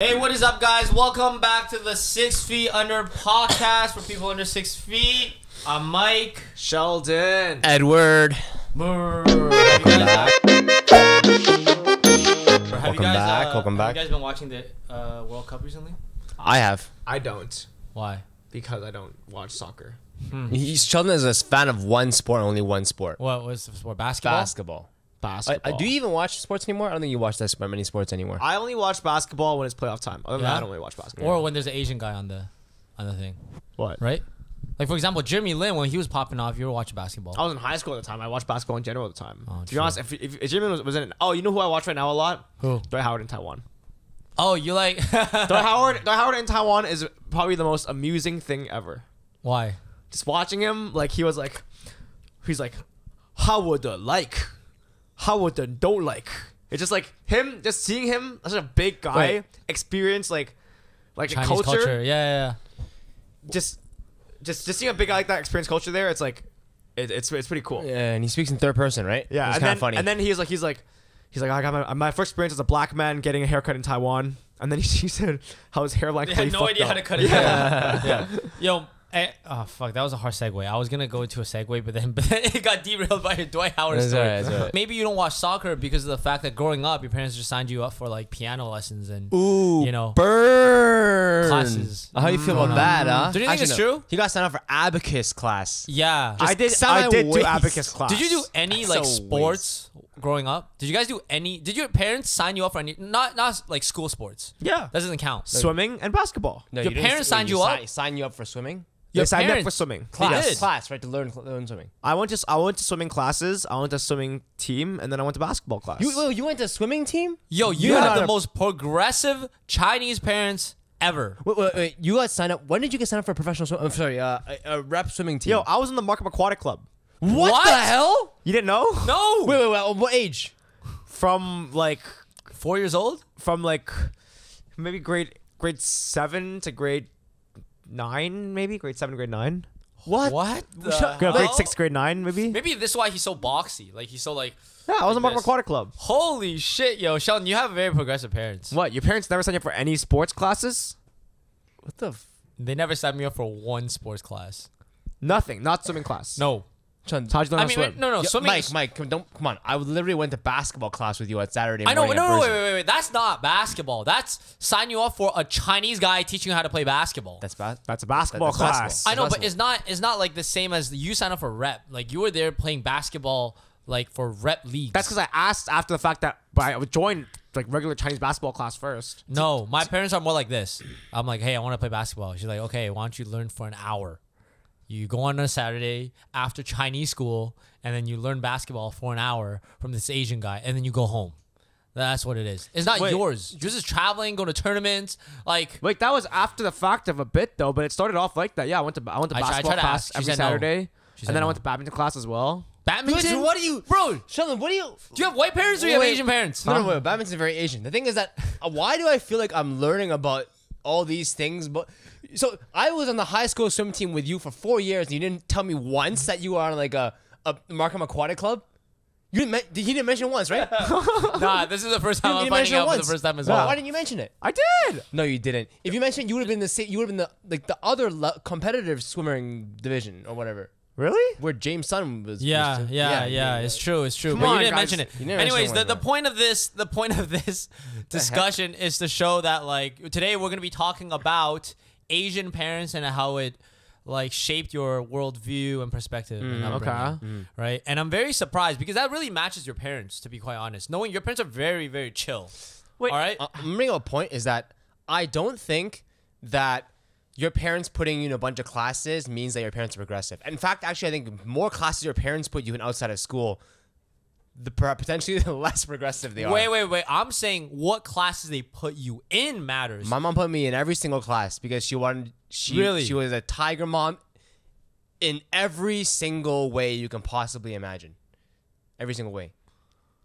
Hey, what is up, guys? Welcome back to the Six Feet Under podcast for people under six feet. I'm Mike. Sheldon. Edward. Welcome back. Have Welcome you guys, back, uh, welcome have you guys been watching the uh, World Cup recently? I have. I don't Why? because I don't watch soccer. He's Sheldon is a fan of one sport, only one sport. What was the sport? Basketball. Basketball. Basketball. uh, do you even watch sports anymore? I don't think you watch that many sports anymore. I only watch basketball when it's playoff time. Other than Yeah? that, I don't really watch basketball. Or when there's an Asian guy on the on the thing, what? right? Like for example, Jeremy Lin when he was popping off, you were watching basketball. I was in high school at the time. I watched basketball in general at the time. Oh, to be true. honest, if, if, if Jimmy was, was in, oh, you know who I watch right now a lot? Who? Dwight Howard in Taiwan. Oh, you like? Dwight Howard, Dwight Howard in Taiwan is probably the most amusing thing ever. Why? Just watching him, like he was like, he's like, Howard like, Howard don't like. It's just like him, just seeing him, as a big guy, Wait. experience like, like Chinese a culture, culture. Yeah, yeah, just, just, just seeing a big guy like that experience culture there. It's like, it, it's it's pretty cool. yeah, and he speaks in third person, right? Yeah, it's kind of funny. and then he's like he's like he's like I got my, my first experience as a black man getting a haircut in Taiwan, and then he, he said how his hairline. yeah. They had completely no idea fucked how to up. cut it. Yeah. yeah. Yo. Eh, oh fuck! That was a hard segue. I was gonna go into a segue, but then but then it got derailed by your Dwight Howard That's story. alright, that's alright. Maybe you don't watch soccer because of the fact that growing up, your parents just signed you up for like piano lessons and Ooh, you know, burn. classes. How do you feel about that, huh? Do you think it's true? He got signed up for abacus class. yeah. I did sound I my did do abacus class. Did you do any That's like a sports growing up? Did you guys do any? Did your parents sign you up for any? Not not like school sports. Yeah, That doesn't count. swimming and basketball. No, Your you didn't- parents signed you up? si- Sign you up for swimming. Your They signed me up for swimming. Class, did. class, right? To learn, learn swimming. I went to I went to swimming classes. I went to swimming team, and then I went to basketball class. You, you went to swimming team? Yo, you You're have the a- most progressive Chinese parents ever. Wait, wait, wait. You got signed up. When did you get signed up for a professional swim? I'm sorry, uh, a, a rep swimming team. Yo, I was in the Markham Aquatic Club. What, What? the hell? You didn't know? No. Wait, wait, wait. What age? From like Four years old? from like maybe grade grade seven to grade nine, maybe grade seven, grade nine. What? What? the Grade hell? six, grade nine, maybe. Maybe this is why he's so boxy. Like he's so like, Yeah, I was in Like Markham. Aquatic Club. holy shit, yo, Sheldon, you have very progressive parents. What? Your parents never signed you up for any sports classes? What the? F- They never signed me up for one sports class. Nothing. Not swimming class. No. Sean, How'd you learn I how mean, swim? wait, no, no, Yo, swimming. Mike, is- Mike, come, don't come on. I literally went to basketball class with you on Saturday I know, morning. no, no, wait, wait, wait, wait. That's not basketball. That's sign you up for a Chinese guy teaching you how to play basketball. That's bad. That's a basketball That's class. basketball. I know, but it's not. It's not like the same as you sign up for rep. Like you were there playing basketball, like for rep leagues. That's because I asked after the fact that but I would join like regular Chinese basketball class first. No, my parents are more like this. I'm like, hey, I want to play basketball. She's like, okay, why don't you learn for an hour? You go on a Saturday after Chinese school, and then you learn basketball for an hour from this Asian guy, and then you go home. That's what it is. It's not Wait. yours. Yours is traveling, going to tournaments. Like, Like that was after the fact of a bit though, but it started off like that. Yeah, I went to I went to I basketball tried to class ask. She every said no. Saturday, and then I went to badminton class as well. badminton. Dude, what do you, bro? Sheldon? What do you? Do you have white parents or you have Asian parents? No, no, wait. Badminton's very Asian. The thing is that uh, why do I feel like I'm learning about all these things? But so I was on the high school swim team with you for four years, and you didn't tell me once that you were on like a a Markham Aquatic Club. You didn't. Men- he didn't mention once, right? Nah, this is the first time You I'm didn't finding mention it out for the once. first time as Why- well. Why didn't you mention it? I did. No, you didn't. If you mentioned, you would have been the same. You would have been the like the other le- competitive swimming division or whatever, Really? where James Sun was. Yeah, was- yeah, yeah, It's true. It's true. Come but on, you didn't guys. mention it. Didn't Anyways, mention the, the point of this the point of this discussion is to show that like today we're gonna be talking about Asian parents and how it like shaped your worldview and perspective. and upbringing, okay. Right. And I'm very surprised because that really matches your parents, to be quite honest. Knowing your parents are very, very chill. Wait, All right. Uh, I'm up a point is that I don't think that your parents putting you in a bunch of classes means that your parents are progressive. In fact, actually, I think more classes your parents put you in outside of school, the potentially the less progressive they are. Wait, wait, wait. I'm saying what classes they put you in matters. My mom put me in every single class because she wanted. She Really? she was a tiger mom, in every single way you can possibly imagine, every single way.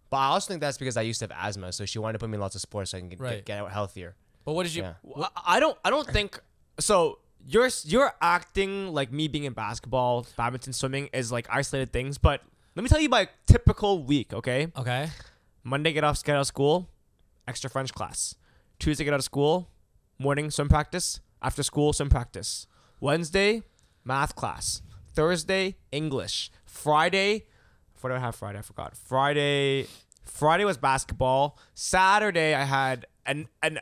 But I also think that's because I used to have asthma, so she wanted to put me in lots of sports so I can get, Right. get, get out healthier. but what did you? Yeah. I- I don't. I don't think so. You're you're acting like me being in basketball, badminton, swimming is like isolated things. But let me tell you my typical week. Okay, Okay. Monday get off get out of school, extra French class. Tuesday get out of school, morning swim practice, after school swim practice. Wednesday, math class. Thursday, English. Friday, what do I have Friday? I forgot. Friday, Friday was basketball. Saturday, I had an an an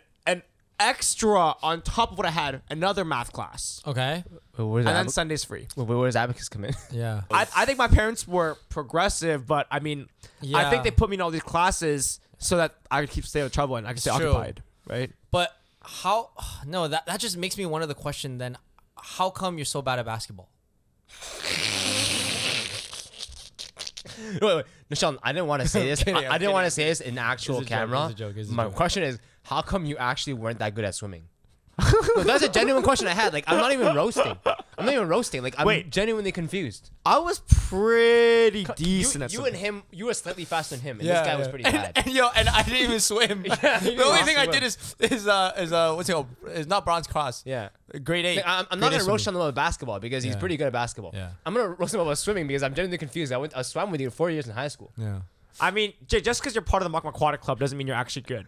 extra on top of what I had, another math class. Okay. Wait, where's And then Sunday's free. wait, does Abacus come in? Yeah. I, I think my parents were progressive, but I mean, I Yeah. think they put me in all these classes so that I could keep staying out of trouble and I could stay true. occupied, right? But how? No, that that just makes me wonder the question. Then, how come you're so bad at basketball? wait, wait, Michelle, I didn't want to say this. kidding, I, I'm didn't want to say this in actual camera. joke, My question is, how come you actually weren't that good at swimming? No, that's a genuine question I had. Like, I'm not even roasting. I'm not even roasting. Like, I'm Wait. genuinely confused. I was pretty You, decent at you swimming. and him, you were slightly faster than him, and this guy was pretty and, bad. And, yo, and I didn't even swim. you the didn't only thing I swim. did is is uh is uh what's it called? Is not bronze cross. yeah. Grade eight. Like, I'm, I'm not eight gonna roast swimming. him about basketball because he's Yeah. pretty good at basketball. Yeah. I'm gonna roast him about swimming because I'm genuinely confused. I went, I swam with you four years in high school. Yeah. I mean, Jay, just because you're part of the Mock Aquatic Club doesn't mean you're actually good,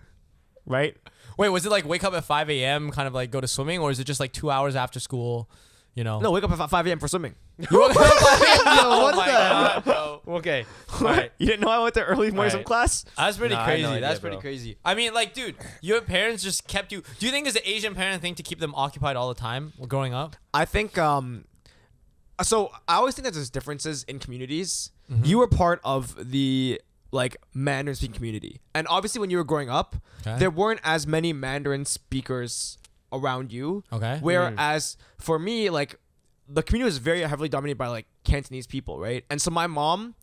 right? Wait, was it like wake up at 5 a.m. kind of like go to swimming, or is it just like two hours after school? You know. No, wake up at 5 a.m. for swimming. You woke up at 5 a.m. Yo, what oh my the- God, bro. Okay. All right. You didn't know I went to early morning swim Alright. class? That's pretty Nah, I had crazy. no idea, That's pretty bro. crazy. I mean, like, dude, your parents just kept you. Do you think it's an Asian parent thing to keep them occupied all the time while growing up? I think um so I always think that there's differences in communities. You were part of the like Mandarin speaking community. And obviously when you were growing up, Okay. there weren't as many Mandarin speakers around you. Okay. Whereas mm. for me, like the community was very heavily dominated by like Cantonese people, right? And so my mom,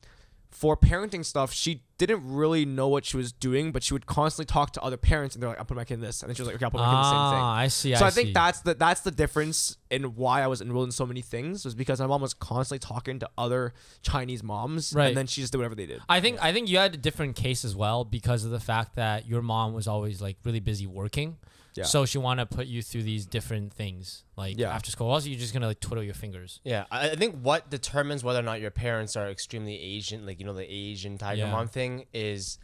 for parenting stuff, she didn't really know what she was doing, but she would constantly talk to other parents, and they're like, "I'll put my kid in this," and then she was like, "Okay, I'll put my kid in the same thing." Ah, I see. so I, I, think see. that's the that's the difference in why I was enrolled in so many things was because my mom was constantly talking to other Chinese moms, Right. and then she just did whatever they did. I think I think you had a different case as well because of the fact that your mom was always like really busy working. Yeah. So she want to put you through these different things like Yeah. after school. Also, you're just gonna like twiddle your fingers. Yeah, I I think what determines whether or not your parents are extremely Asian, like you know the Asian tiger Yeah. mom thing, is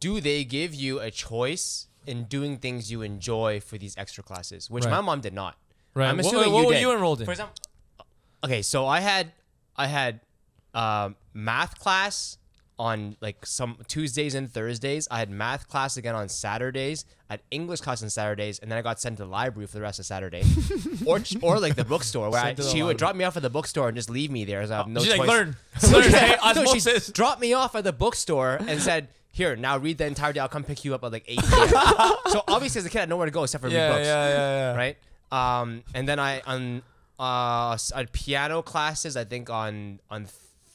do they give you a choice in doing things you enjoy for these extra classes, which Right. my mom did not. Right. I'm What- assuming what you were did. you enrolled in? For example, okay, so I had I had um, math class on like some Tuesdays and Thursdays. I had math class again on Saturdays. I had English class on Saturdays, and then I got sent to the library for the rest of Saturday, or or like the bookstore where I, the she library. would drop me off at the bookstore and just leave me there as I have no She's choice. like, learn, learn. hey, No, she osmosis. dropped me off at the bookstore and said, "Here, now read the entire day. I'll come pick you up at like 8 p.m." so obviously, as a kid, I had nowhere to go except for read Yeah, books yeah, yeah, yeah. right? Um, and then I on uh s- I had piano classes. I think on on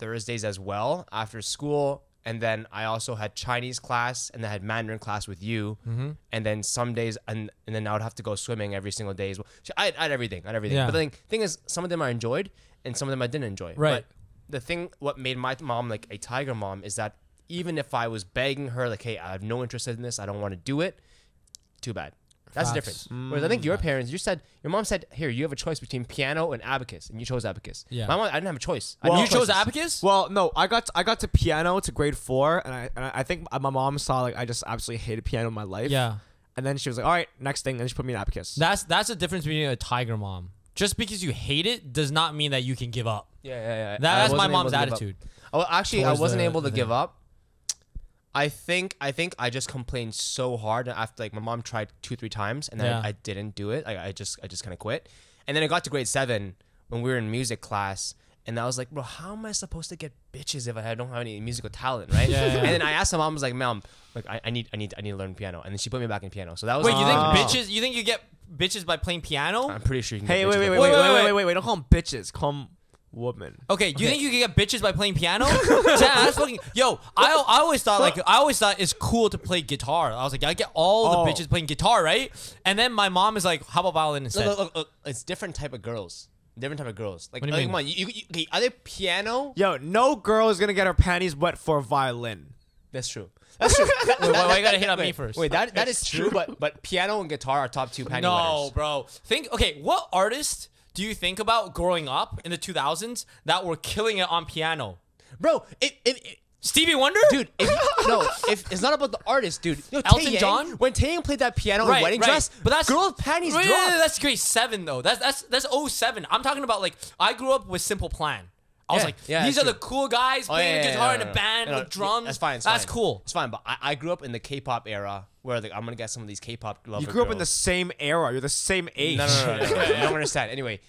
Thursdays as well after school. And then I also had Chinese class, and then I had Mandarin class with you. Mm-hmm. And then some days, and, and then I would have to go swimming every single day as well. So I, had- I had everything, I had everything. Yeah. But the thing, thing is, some of them I enjoyed, and some of them I didn't enjoy. Right. But the thing, what made my mom like a tiger mom is that even if I was begging her, like, hey, I have no interest in this, I don't want to do it, too bad. That's the Facts. difference. Whereas I think your mm. parents, you said your mom said, "Here, you have a choice between piano and abacus," and you chose abacus. Yeah. my mom, I didn't have a choice. I Well- had you no chose choices. abacus. Well, no, I got I got to piano to grade four, and I and I think my mom saw like I just absolutely hated piano in my life. yeah. And then she was like, "All right, next thing," and she put me in abacus. That's that's the difference between a tiger mom. Just because you hate it does not mean that you can give up. Yeah, yeah, yeah. That, that's my wasn't able mom's to give up. attitude. Oh, actually, I towards wasn't the- able to the give thing. up. I think I think I just complained so hard and after like my mom tried two three times and then Yeah. I, I didn't do it. I, I just I just kind of quit. And then I got to grade seven when we were in music class, and I was like, bro, how am I supposed to get bitches if I don't have any musical talent, right? Yeah, yeah. And then I asked my mom, I was like, mom, like I, I need I need I need to learn piano, and then she put me back in piano. So that was Wait, you think bitches? You think you get bitches by playing piano? I'm pretty sure you can. hey, get wait, bitches wait, wait, wait, wait, wait, wait. wait, wait, wait! Don't call them bitches. Call them women. Okay, do you think you can get bitches by playing piano? Yeah, that's fucking. Yo, I, I always thought like I always thought it's cool to play guitar. I was like, I get all the Oh. bitches playing guitar, right? And then my mom is like, how about violin instead? Look, look, look, it's different type of girls. Different type of girls. Like, What do you like, mean? come on, you, you, you, okay, are they piano? Yo, no girl is gonna get her panties wet for a violin. That's true. That's true. That- why- that- why you gotta that- hit on me wait, first? Wait, that that is true, but but piano and guitar are top two panty no, wetters. bro. Think. Okay, what artist do you think about growing up in the 2000s that were killing it on piano? Bro, it, it, it Stevie Wonder, Dude, if no, if it's not about the artist, dude. Know, Elton Taeyang, John? When Taeyang played that piano right, in wedding right. dress, but that's girls' panties Wait, dropped. wait, wait, that's grade seven though. That's that's that's 07. I'm talking about like I grew up with Simple Plan. I was Yeah, like, yeah, these are that's the true. cool guys Oh, playing yeah, yeah, guitar yeah, in yeah. a band No, no, with drums. That's fine. It's that's fine. cool. It's fine. But I, I grew up in the K-pop era where like I'm gonna get some of these K-pop lover You grew up in the same era. You're the same age. No, no, no, no, no, no. you don't understand. Anyway,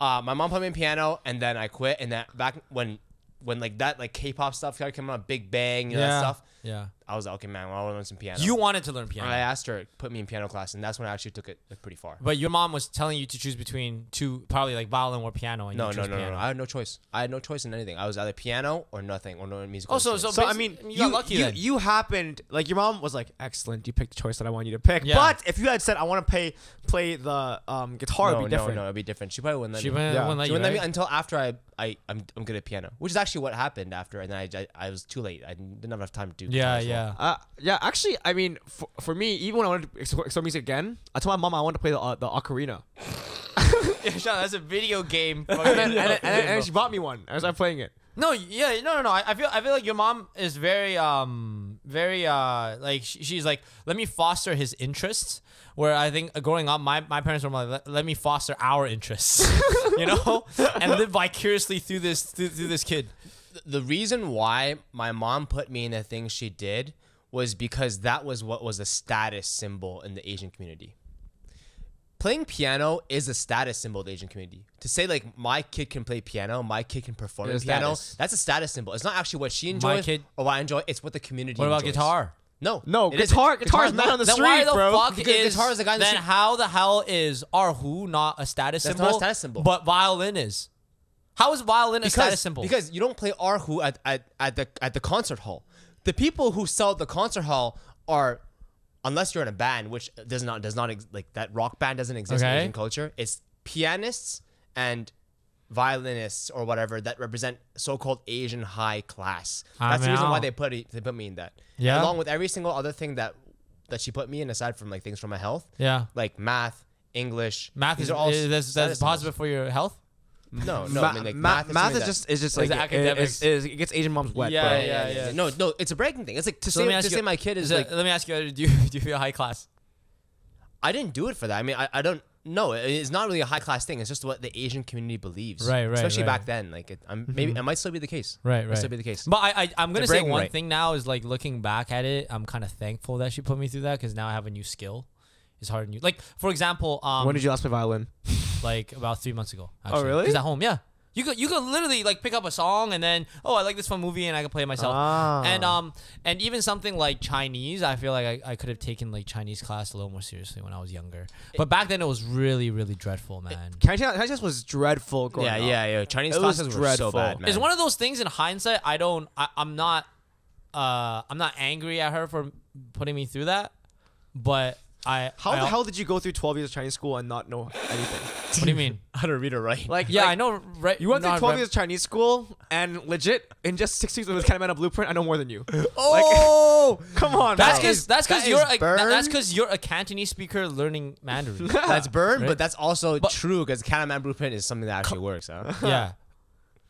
uh, my mom put me piano, and then I quit. And that back when when like that like K-pop stuff started coming out, Big Bang, you know that stuff. Yeah. I was like, okay, man, well, I want to learn some piano. You wanted to learn piano. I asked her, put me in piano class, and that's when I actually took it like, pretty far. But your mom was telling you to choose between two, probably like violin or piano. And No, you no, no, no, piano. no. I had no choice. I had no choice in anything. I was either piano or nothing, or no musical. Oh, so- instruments. So I mean, you you got lucky you, then. you happened like your mom was like, "Excellent, you picked the choice that I want you to pick." Yeah. But if you had said, "I want to play play the um, guitar," no, it'd be different. no, no, it'd be different. She probably wouldn't let She me. wouldn't, Yeah. wouldn't let She you, wouldn't let me until after I, I, I'm, I'm good at piano, which is actually what happened after, and then I, I, I was too late. I didn't have enough time to do. Yeah, guitar as well. Yeah. Uh, yeah, actually, I mean, for, for me, even when I wanted to explore, explore music again, I told my mom I wanted to play the uh, the ocarina, yeah, Sean, that's a video game. and then, and, and, and she bought me one. As I started playing it. No, yeah, no, no, no. I, I feel, I feel like your mom is very, um, very, uh, like sh- she's like, let me foster his interests. Where I think uh, growing up, my, my parents were like, let, let me foster our interests, you know, and live vicariously through this through, through this kid. The reason why my mom put me in the things she did was because that was what was a status symbol in the Asian community. Playing piano is a status symbol of the Asian community. To say like my kid can play piano, my kid can perform piano, status. that's a status symbol. It's not actually what she enjoys kid- or what I enjoy. It's what the community. What about enjoys. guitar? No, No, it isn't. guitar- guitar is Guitar's man on the then street, why the bro. fuck Because is guitar is the guy in the then street. how the hell is erhu not a status That's not a status symbol. But violin is. How is violin a because, status symbol? Because you don't play erhu at, at, at the at the concert hall. The people who sell the concert hall are, unless you're in a band, which does not does not ex- like that rock band doesn't exist in Asian culture. It's pianists and violinists or whatever that represent so-called Asian high class. I'm That's the reason why they put it, they put me in that. Yeah. Along with every single other thing that that she put me in, aside from like things for my health, yeah, like math, English. math these is, are all is that's, that's positive for your health. No, no. Ma- I mean, like, ma- math, is, math something is just is just It's like it, academics. it, it, it gets Asian moms wet, Yeah, bro. yeah, yeah. No, no, it's a bragging thing. It's like to So let me say to you- say my kid is Is it- like let me ask you, do you do you feel high class? I didn't do it for that. I mean, I, I don't know. It's not really a high class thing. It's just what the Asian community believes. Right, right, Especially right. back then. Like, it, I'm, mm-hmm. maybe it might still be the case. Right, Might still be the case. But I, I I'm gonna say one right. thing now is like looking back at it, I'm kind of thankful that she put me through that because now I have a new skill. It's hard on you. Like for example, um, when did you last play violin? like about three months ago. Oh, Actually. really? Because at home, yeah. You could you could literally like pick up a song and then oh I like this one movie and I can play it myself. Ah. And um and even something like Chinese, I feel like I, I could have taken like Chinese class a little more seriously when I was younger. But back then it was really really dreadful, man. Chinese class was dreadful growing Yeah, up. yeah, yeah. Chinese It was classes were so bad, man. It's one of those things in hindsight. I don't. I, I'm not. Uh, I'm not angry at her for putting me through that, but I. How I, the hell did you go through 12 years of Chinese school and not know anything? What do you mean? How to read or write. Like, Yeah, like, I know. Right. You went through not 12 right- years of Chinese school and legit in just six weeks with Canada Blueprint, I know more than you. oh, Come on, That's bro. because that's because that you're is a, that- that's because you're a Cantonese speaker learning Mandarin. that's burn, Right? but that's also But- true because Canaman Blueprint is something that actually works, huh? yeah,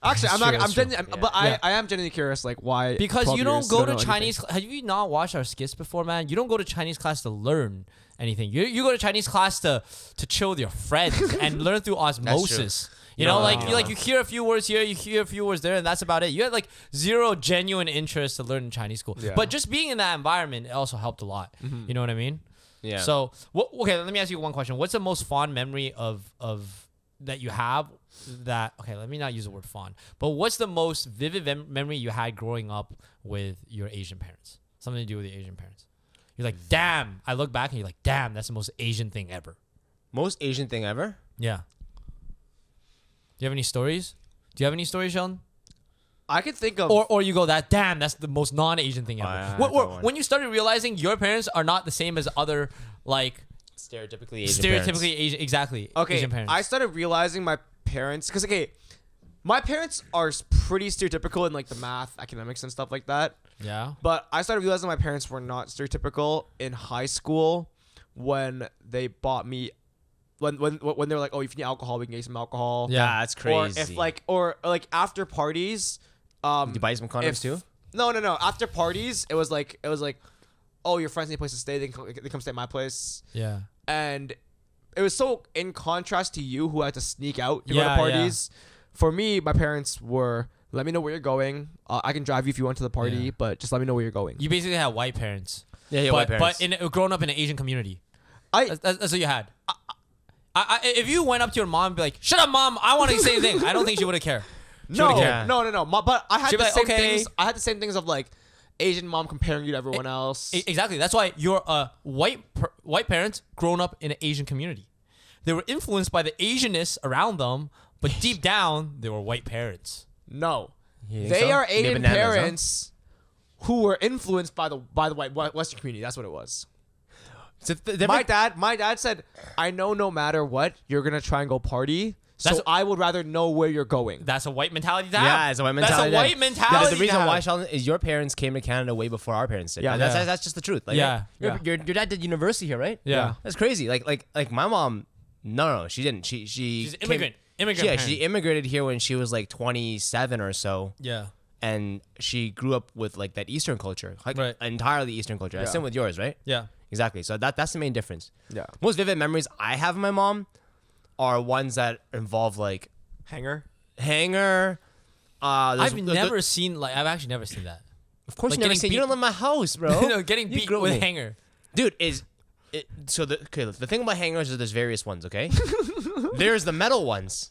Actually, I'm It's not. I'm it's true. genuinely, Yeah. but I, Yeah. I am genuinely curious, like why? because 12 you don't years, go to know Chinese. anything. Have you not watched our skits before, man? You don't go to Chinese class to learn anything. You you go to Chinese class to to chill with your friends and learn through osmosis. You know, No, like no, you like you hear a few words here, you hear a few words there, and that's about it. You had like zero genuine interest to learn in Chinese school. Yeah. But just being in that environment it also helped a lot. Mm-hmm. You know what I mean? Yeah. So, what, okay, let me ask you one question. What's the most fond memory of of that you have that okay, let me not use the word fond. But what's the most vivid mem- memory you had growing up with your Asian parents? Something to do with your Asian parents. You're like, "Damn." I look back and you're like, "Damn, that's the most Asian thing ever." Most Asian thing ever. Yeah. Do you have any stories? Do you have any stories, Sheldon? I could think of. Or, or you go that damn that's the most non-Asian thing oh, ever. I- I Wh- wh- got one. when you started realizing your parents are not the same as other like Stereotypically Asian. stereotypically parents. Asian exactly okay, Asian parents. I started realizing my parents, because okay, my parents are pretty stereotypical in like the math, academics, and stuff like that. yeah. But I started realizing my parents were not stereotypical in high school when they bought me. When, when when they were like, oh, if you need alcohol, we can get you some alcohol. Yeah. Yeah, that's Or crazy. if like, or, or like after parties, um, you buy some condoms if- too. No, no, no. After parties, it was like it was like, oh, your friends need a place to stay. They can they come stay at my place, Yeah. and it was so in contrast to you who had to sneak out to Yeah, go to parties. For me, my parents were let me know where you're going. Uh, I can drive you if you want to the party, Yeah. but just let me know where you're going. You basically had white parents. Yeah, yeah, but, white parents. But in growing up in an Asian community. I That's, that's, that's what you had. I, I, if you went up to your mom and be like, "Shut up, mom! I want to say the thing," I don't think she would have cared. no, cared. no, no, no. My, but I had She'd the be like, same okay. things. I had the same things of like Asian mom comparing you to everyone else. E- Exactly. That's why you're a white per, white parents grown up in an Asian community. They were influenced by the Asianness around them, but deep down they were white parents. no, they so? are Asian bananas, huh? parents who were influenced by the by the white Western community. That's what it was. So th- my dad, my dad said, "I know no matter what, you're gonna try and go party. So That's- I would rather know where you're going." That's a white mentality to have. Yeah, it's a white mentality. That's a white Yeah, mentality. the reason why. Sheldon, is your parents came to Canada way before our parents did. Yeah. that's, Yeah. that's, that's just the truth. Like, Yeah, Your, yeah. Your, your dad did university here, right? Yeah. That's crazy. Like, like, like my mom. No, no, she didn't. She, she. She's came- immigrant. Immigrant. Yeah, parent. she immigrated here when she was like 27 or so, Yeah. and she grew up with like that Eastern culture, like Right. entirely Eastern culture. Yeah. Same with yours, right? Yeah. Exactly. So that that's the main difference. Yeah, Most vivid memories I have of my mom are ones that involve like hanger. hanger. Uh, I've the- the- never seen like I've actually never seen that. Of course, like you never seen. You don't live in my house, bro. you know, getting You beat with me. hanger. dude is it, so the okay the thing about hangers is there's various ones okay there's the metal ones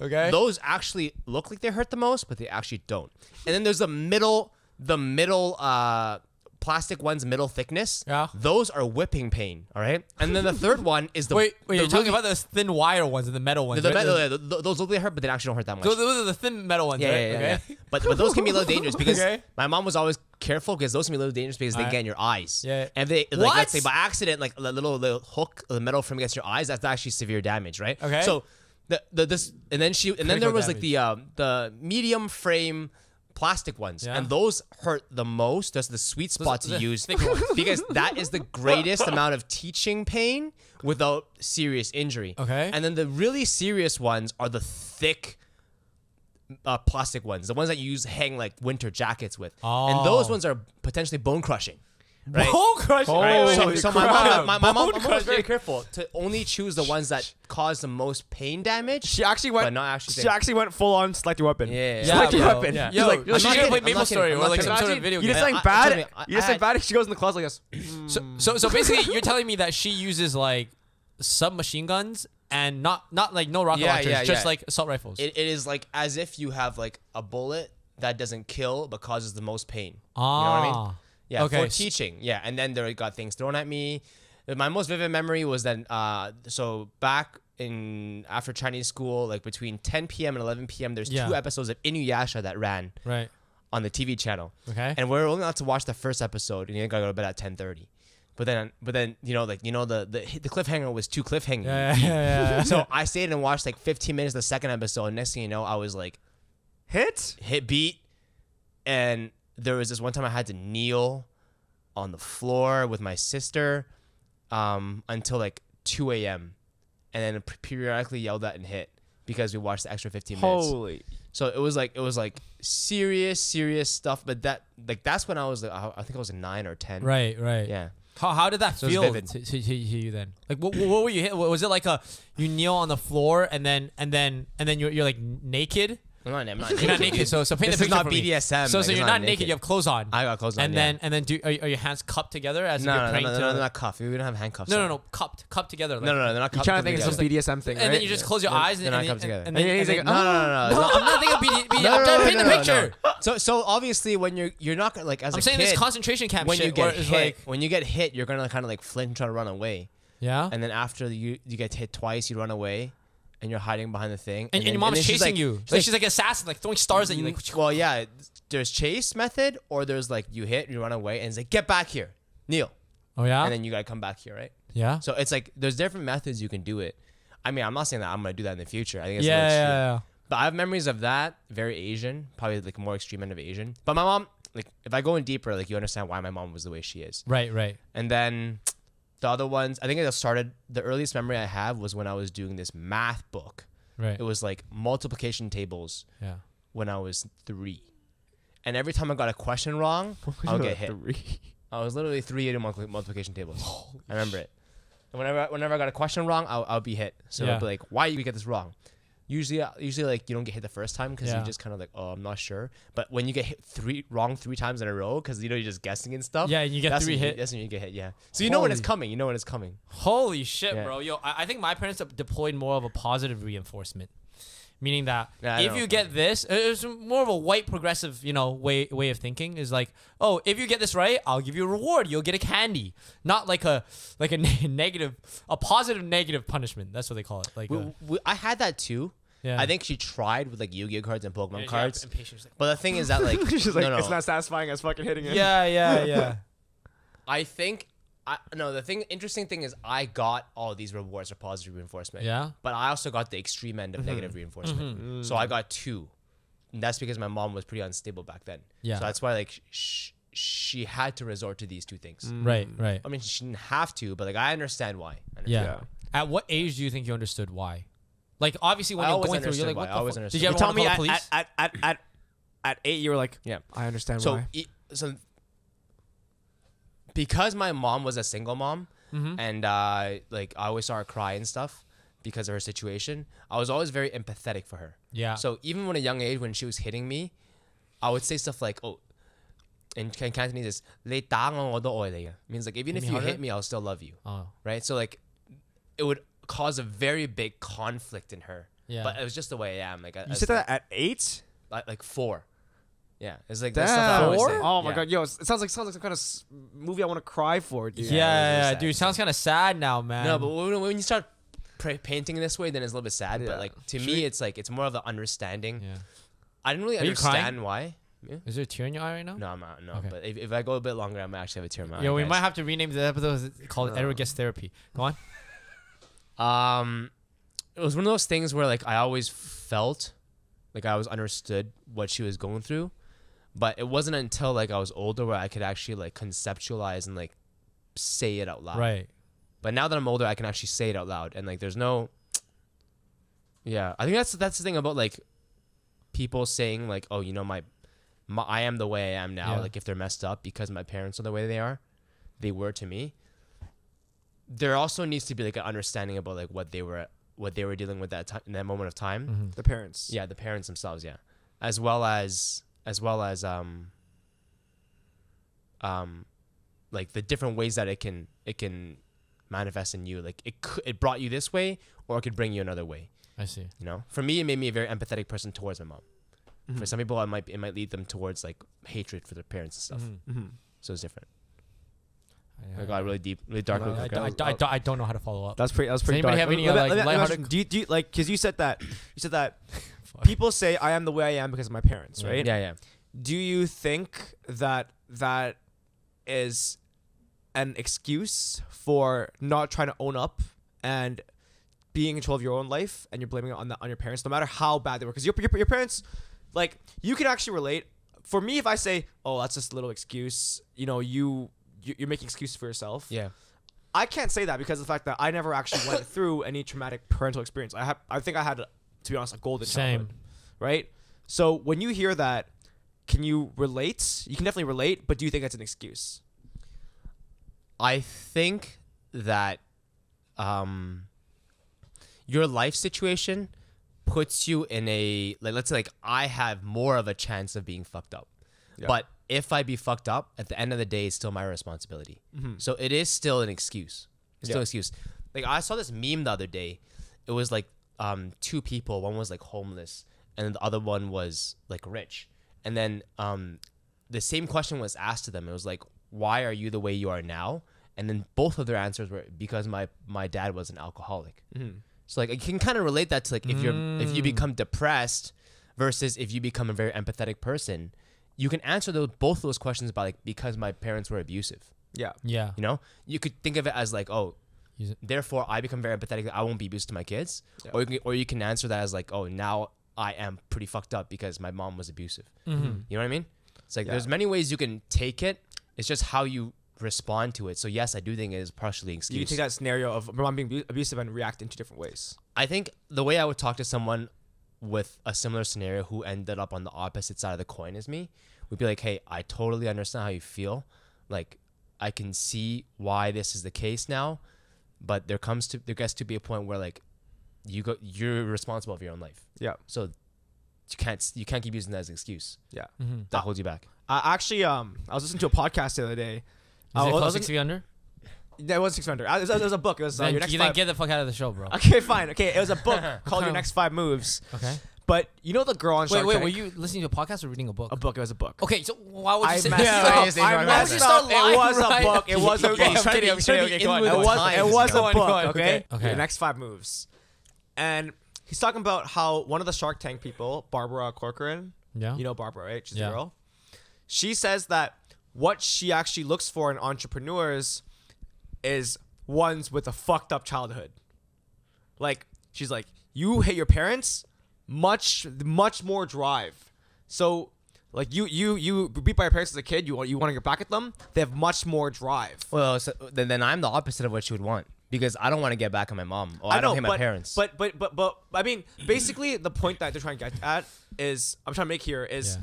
Okay. those actually look like they hurt the most but they actually don't and then there's the middle the middle uh plastic ones middle thickness Yeah. those are whipping pain all right and then the third one is the wait, wait, the you're talking really- about those thin wire ones and the metal ones. the, right? metal, Those- yeah, th- th- those look like hurt but they actually don't hurt that much Those, those are the thin metal ones, yeah, right? yeah, yeah, okay. yeah. But but those can be a little dangerous because Okay. my mom was always careful because those can be a little dangerous because they get in your eyes. Yeah. And they like What? let's say by accident like a little little hook the metal from against your eyes that's actually severe damage, right? Okay. So the, the this and then she and then there Critical was like the um the medium frame plastic ones Yeah. and those hurt the most that's the sweet spot to use because that is the greatest amount of teaching pain without serious injury Okay. and then the really serious ones are the thick uh, plastic ones, the ones that you use hang like winter jackets with, and those Oh. ones are potentially bone crushing. Right. Bone crushing. Right? So so my mom, my, my, mom, my mom was very careful to only choose the ones that cause the most pain damage. She actually went. But not actually She think- actually went full on select your weapon. Yeah, Select yeah, your bro. weapon. Yeah. She's Yo, like, you I'm should not get kidding. play Maple not Story or I'm like some sort of video you game. just I- saying bad. trust me, you just I saying bad. She goes in the closet like this. So, so, so basically, you're telling me that she uses like submachine guns and not not like no rocket Yeah, launchers, yeah, just yeah. like assault rifles. It, it is like as if you have like a bullet that doesn't kill but causes the most pain. ah, You know what I mean? Yeah, Okay, for teaching. Yeah, and then there got things thrown at me. My most vivid memory was that uh, so back in after Chinese school, like between 10 p.m. and 11 p.m. There's Yeah. two episodes of Inuyasha that ran right. on the TV channel, Okay. and we are only allowed to watch the first episode, and you gotta go to bed at 10:30. But then, but then you know, like you know, the the, the cliffhanger was too cliffhanger. yeah, yeah, yeah, yeah. So I stayed and watched like 15 minutes of the second episode. And next thing you know, I was like Hit. hit beat, and there was this one time I had to kneel on the floor with my sister um, until like 2 a.m. and then periodically yelled at and hit because we watched the extra 15 minutes. Holy. So it was like it was like serious, serious stuff. But that like that's when I was like I I think I was nine or ten. right, right. Yeah. How, how did that So feel to, vivid. to, to, to you then? Like, what, what were you hit? Was it like a you kneel on the floor and then and then and then you're, you're like naked? I'm not, I'm not You're not naked. So so paint This the is picture not for me. BDSM, So like, so you're not not naked. naked. You have clothes on. I got clothes on. and yeah. then and then do are, are your hands cupped together as no, you're no, no, praying no, to? no, they're not cuffed. We don't have handcuffs. no, no, on. no, cupped, cupped together. Like, no, no, no, they're not You cuffed. trying to think together. of some BDSM thing, And then you just close your They're- eyes they're not cupped together. and And then, he's like, No, no, no, no. no, no. I'm not thinking of BD, BD, No, I'm no, trying to no, paint the picture. So, so obviously, when you're you're not gonna like as I'm saying this concentration camp when you get hit, when you get hit, you're gonna kind of like flint and try to run away, yeah. and then after you you get hit twice, you run away, and you're hiding behind the thing, And, and, then- your mom's she's chasing like- you. she's Like, she's like an assassin, like throwing stars at you. Like, well, yeah, there's chase method, or there's like you hit, you run away, and it's like get back here, kneel, oh yeah, and then you gotta come back here, right? yeah, So it's like there's different methods you can do it. I mean, I'm not saying that I'm gonna do that in the future. I think it's yeah, yeah, yeah. But I have memories of that, very Asian, probably like more extreme end of Asian. But my mom, like, if I go in deeper, like, you understand why my mom was the way she is. Right, right. And then the other ones, I think it started, the earliest memory I have was when I was doing this math book. Right. It was like multiplication tables yeah. when I was three. and every time I got a question wrong, I'll get hit. Three. I was literally three multi- multiplication tables. I remember it. And whenever whenever I got a question wrong, I'll, I'll be hit. So Yeah. I'll be like, "Why you get this wrong?" Usually, uh, usually like you don't get hit the first time because Yeah. you just kind of like, "Oh, I'm not sure." But when you get hit three wrong three times in a row because you know you're just guessing and stuff. Yeah, and you get three you- hit. That's when you get hit. Yeah. So you know when it's coming. You know when it's coming. Holy shit, Yeah. bro! Yo, I, I think my parents deployed more of a positive reinforcement, meaning that Yeah, if you get this, uh, it's more of a white progressive, you know, way way of thinking. Is like, oh, if you get this right, I'll give you a reward. You'll get a candy, not like a like a ne- negative, a positive negative punishment. That's what they call it. Like, We, uh, we, I had that too. yeah. I think she tried with like Yu-Gi-Oh cards and Pokemon Yeah, cards. yeah, impatient, she's But the thing is that like, She's like, no, no. it's not satisfying as fucking hitting it. yeah, yeah, yeah. I think I no. The thing, interesting thing is, I got all these rewards for positive reinforcement. Yeah? But I also got the extreme end of mm-hmm. negative reinforcement. Mm-hmm. So I got two, and that's because my mom was pretty unstable back then. Yeah. So that's why like sh- she had to resort to these two things. Mm. right, right. I mean, she didn't have to, but like I understand why. I Yeah. understand. At what age do you think you understood why? Like, obviously, when I you're going through, you're like, why. what I the always fuck? understood Did you ever You tell me call at, police? at, at, at, at eight, you were like, Yeah. I understand So, why. e- so because my mom was a single mom, Mm-hmm. and uh, like I always saw her cry and stuff because of her situation, I was always very empathetic for her. yeah. So even when a young age, when she was hitting me, I would say stuff like, "Oh," in Can- Cantonese is "你打我我都爱你嘅." Means like even Can if you you harder? hit me, I'll still love you, oh, right? So like, it would cause a very big conflict in her. Yeah. But it was just the way I am. Like I, you as- said that at eight? like, like four. Yeah, it's like that's stuff I Damn. always say. Oh my Yeah. god, yo, it sounds like sounds like some kind of s- movie I want to cry for, dude. yeah, it yeah, sad. dude. Sounds kind of sad now, man. No, but when, when you start pra- painting this way, then it's a little bit sad. Yeah. But like to Should me, we- it's like it's more of the understanding. yeah. I didn't really Are you crying? understand why. Yeah. Is there a tear in your eye right now? No, I'm not. No, Okay. but if, if I go a bit longer, I might actually have a tear in my eye. Yeah, we guys. might have to rename the episode called No. Edward Gets Therapy. Go on. Um, it was one of those things where like I always felt like I was understood what she was going through, but it wasn't until like I was older where I could actually like conceptualize and like say it out loud. Right. But now that I'm older, I can actually say it out loud, and like there's no. Yeah, I think that's that's the thing about like people saying like, oh, you know, my, my I am the way I am now. Yeah. Like if they're messed up because my parents are the way they are, they were to me. There also needs to be like an understanding about like what they were what they were dealing with that time in that moment of time. Mhm. The parents. Yeah, the parents themselves, yeah, as well as as well as um um like the different ways that it can it can manifest in you. Like it could, it brought you this way, or it could bring you another way. I see. You know, for me, it made me a very empathetic person towards my mom. Mm-hmm. For some people, it might it might lead them towards like hatred for their parents and stuff. Mhm. Mm-hmm. So it's different. I- I got really deep, really dark. No, I. I, I, I, don't- I don't know how to follow up. That's pretty. That's Does pretty. anybody dark. have any Let me- other, let me- like, let me ask you, do you, do you like? Because you said that. You said that Fuck. People say I am the way I am because of my parents, right? Yeah, yeah. Do you think that that is an excuse for not trying to own up and being in control of your own life, and you're blaming it on the on your parents, no matter how bad they were? Because your, your your parents, like you can actually relate. For me, if I say, "Oh, that's just a little excuse," you know, you you- you're making excuses for yourself. Yeah. I can't say that because of the fact that I never actually went through any traumatic parental experience. I have, I think I had, to be honest, a golden Same. childhood, right? So when you hear that, can you relate? You can definitely relate, but do you think that's an excuse? I think that um, your life situation puts you in a like let's say like I have more of a chance of being fucked up. Yeah. But if I be fucked up, at the end of the day, it's still my responsibility. So it is still an excuse. It's still an excuse. Like I saw this meme the other day. It was like um, two people. One was like homeless, and the other one was like rich. And then um, the same question was asked to them. It was like, "Why are you the way you are now?" And then both of their answers were because my my dad was an alcoholic. So like you can kind of relate that to like if you're if you become depressed versus if you become a very empathetic person, you can answer those both those questions by like because my parents were abusive. Yeah. Yeah. You know, you could think of it as like, oh, Use it. Therefore I become very empathetic. I won't be abusive to my kids, Yeah. or you can, or you can answer that as like, oh, now I am pretty fucked up because my mom was abusive. Mm-hmm. Mm-hmm. You know what I mean? It's like Yeah. there's many ways you can take it. It's just how you respond to it. So yes, I do think it is partially an excuse. You can take that scenario of mom being abusive and react in two different ways. I think the way I would talk to someone with a similar scenario who ended up on the opposite side of the coin as me would be like, "Hey, I totally understand how you feel. Like, I can see why this is the case now, but there comes to there gets to be a point where like you go you're responsible for your own life. Yeah. So you can't you can't keep using that as an excuse. Yeah. Mm-hmm. That holds you back. I actually, um, I was listening to a podcast the other day. Is Uh, it I called was- Six Feet Under? There was six hundred. It was, it was a book. It was uh, Then your next you then five. get the fuck out of the show, bro. Okay, fine. Okay, it was a book called Your Next Five Moves. Okay. But you know the girl on Wait, Shark wait. Tank? Were you listening to a podcast or reading a book? a book? It was a book. Okay, so why would you I say messed up. yeah, I yeah, messed yeah. Start up. It lying, was a right? book. It was a book. he's trying I'm he's trying to kidding, I'm in kidding. with It was, it was a know? Go on, book, okay? Okay. The next five moves. And he's talking about how one of the Shark Tank people, Barbara Corcoran, Yeah. you know Barbara, right? She's Yeah. a girl. She says that what she actually looks for in entrepreneurs is ones with a fucked up childhood. Like she's like, you hate your parents, much much more drive. So like you you you beat by your parents as a kid, you want you want to get back at them. They have much more drive. Well, so then, then I'm the opposite of what you would want because I don't want to get back at my mom. Or I, don't hate my but, parents. But but but but I mean, basically, the point that they're trying to get at is I'm trying to make here is Yeah.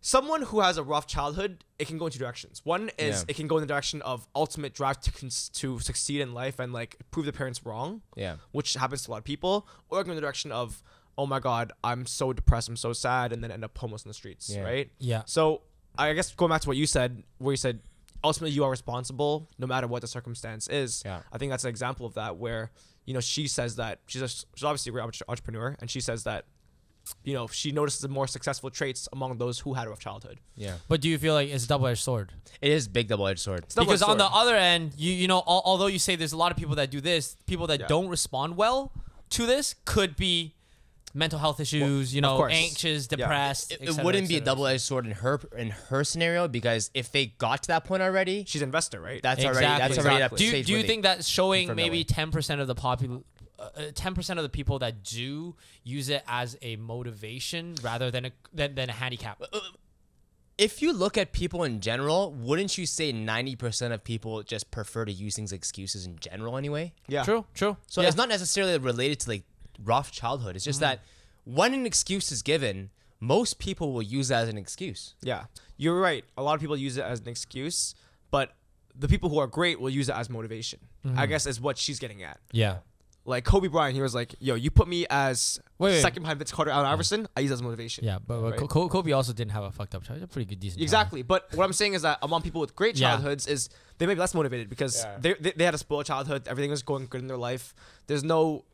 someone who has a rough childhood. It can go in two directions. One is Yeah. it can go in the direction of ultimate drive to cons- to succeed in life and like prove the parents wrong, yeah. which happens to a lot of people, or it can go in the direction of oh my god, I'm so depressed, I'm so sad, and then end up homeless in the streets, Yeah. right? Yeah. So I guess going back to what you said, where you said ultimately you are responsible no matter what the circumstance is. Yeah. I think that's an example of that where you know she says that she's a, she's obviously a great entrepreneur and she says that you know she notices the more successful traits among those who had a rough childhood. Yeah. But do you feel like it's a double-edged sword? It is big double edged sword. double-edged because on the other end, you you know, al- although you say there's a lot of people that do this, people that Yeah. don't respond well to this could be mental health issues. you know, course. anxious, Yeah. depressed. It, it cetera, wouldn't be a double edged sword in her in her scenario because if they got to that point already, She's an investor, right? that's Exactly. already that's already Exactly. that Do you, do you think that showing maybe ten percent of the popul, uh, uh, ten percent of the people that do use it as a motivation rather than a than, than a handicap? Uh, uh, if you look at people in general, wouldn't you say ninety percent of people just prefer to use things as excuses in general anyway? yeah. True, true. So Yeah. it's not necessarily related to like rough childhood. It's just that when an excuse is given, most people will use that as an excuse. Yeah. You're right. A lot of people use it as an excuse, but the people who are great will use it as motivation. Mm-hmm. I guess is what she's getting at. yeah. Like Kobe Bryant, he was like, "Yo, you put me as Wait, wait. second behind Vince Carter, Allen Iverson. I use it as motivation." Yeah, but, but Right. Ko- Kobe also didn't have a fucked up childhood. Pretty good, decent. childhood. Exactly. But what I'm saying is that among people with great Yeah. childhoods is they may be less motivated because Yeah. they, they they had a spoiled childhood. Everything was going good in their life. There's no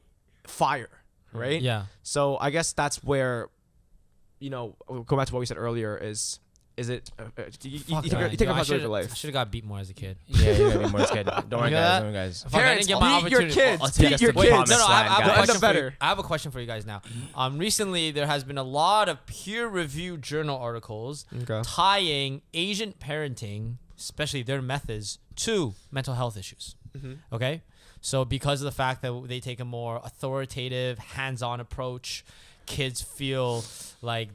fire, right? Yeah. So I guess that's where, you know, we'll go back to what we said earlier. Is is it? Uh, uh, you, you, you, Fuck, take, man. you take Yo, I responsibility should've- I should have got beat more as a kid. Yeah, you're gonna be more scared. Don't worry, guys. Don't worry, guys. Fuck, I didn't get my beat your kids. I'll take Beat your to Wait, promised no, no, I, I have a guys. Question up for you. I have a question for you guys now. Um, recently there has been a lot of peer-reviewed journal articles Okay. tying Asian parenting, especially their methods, to mental health issues. Mm-hmm. Okay, so because of the fact that they take a more authoritative, hands-on approach, kids feel like,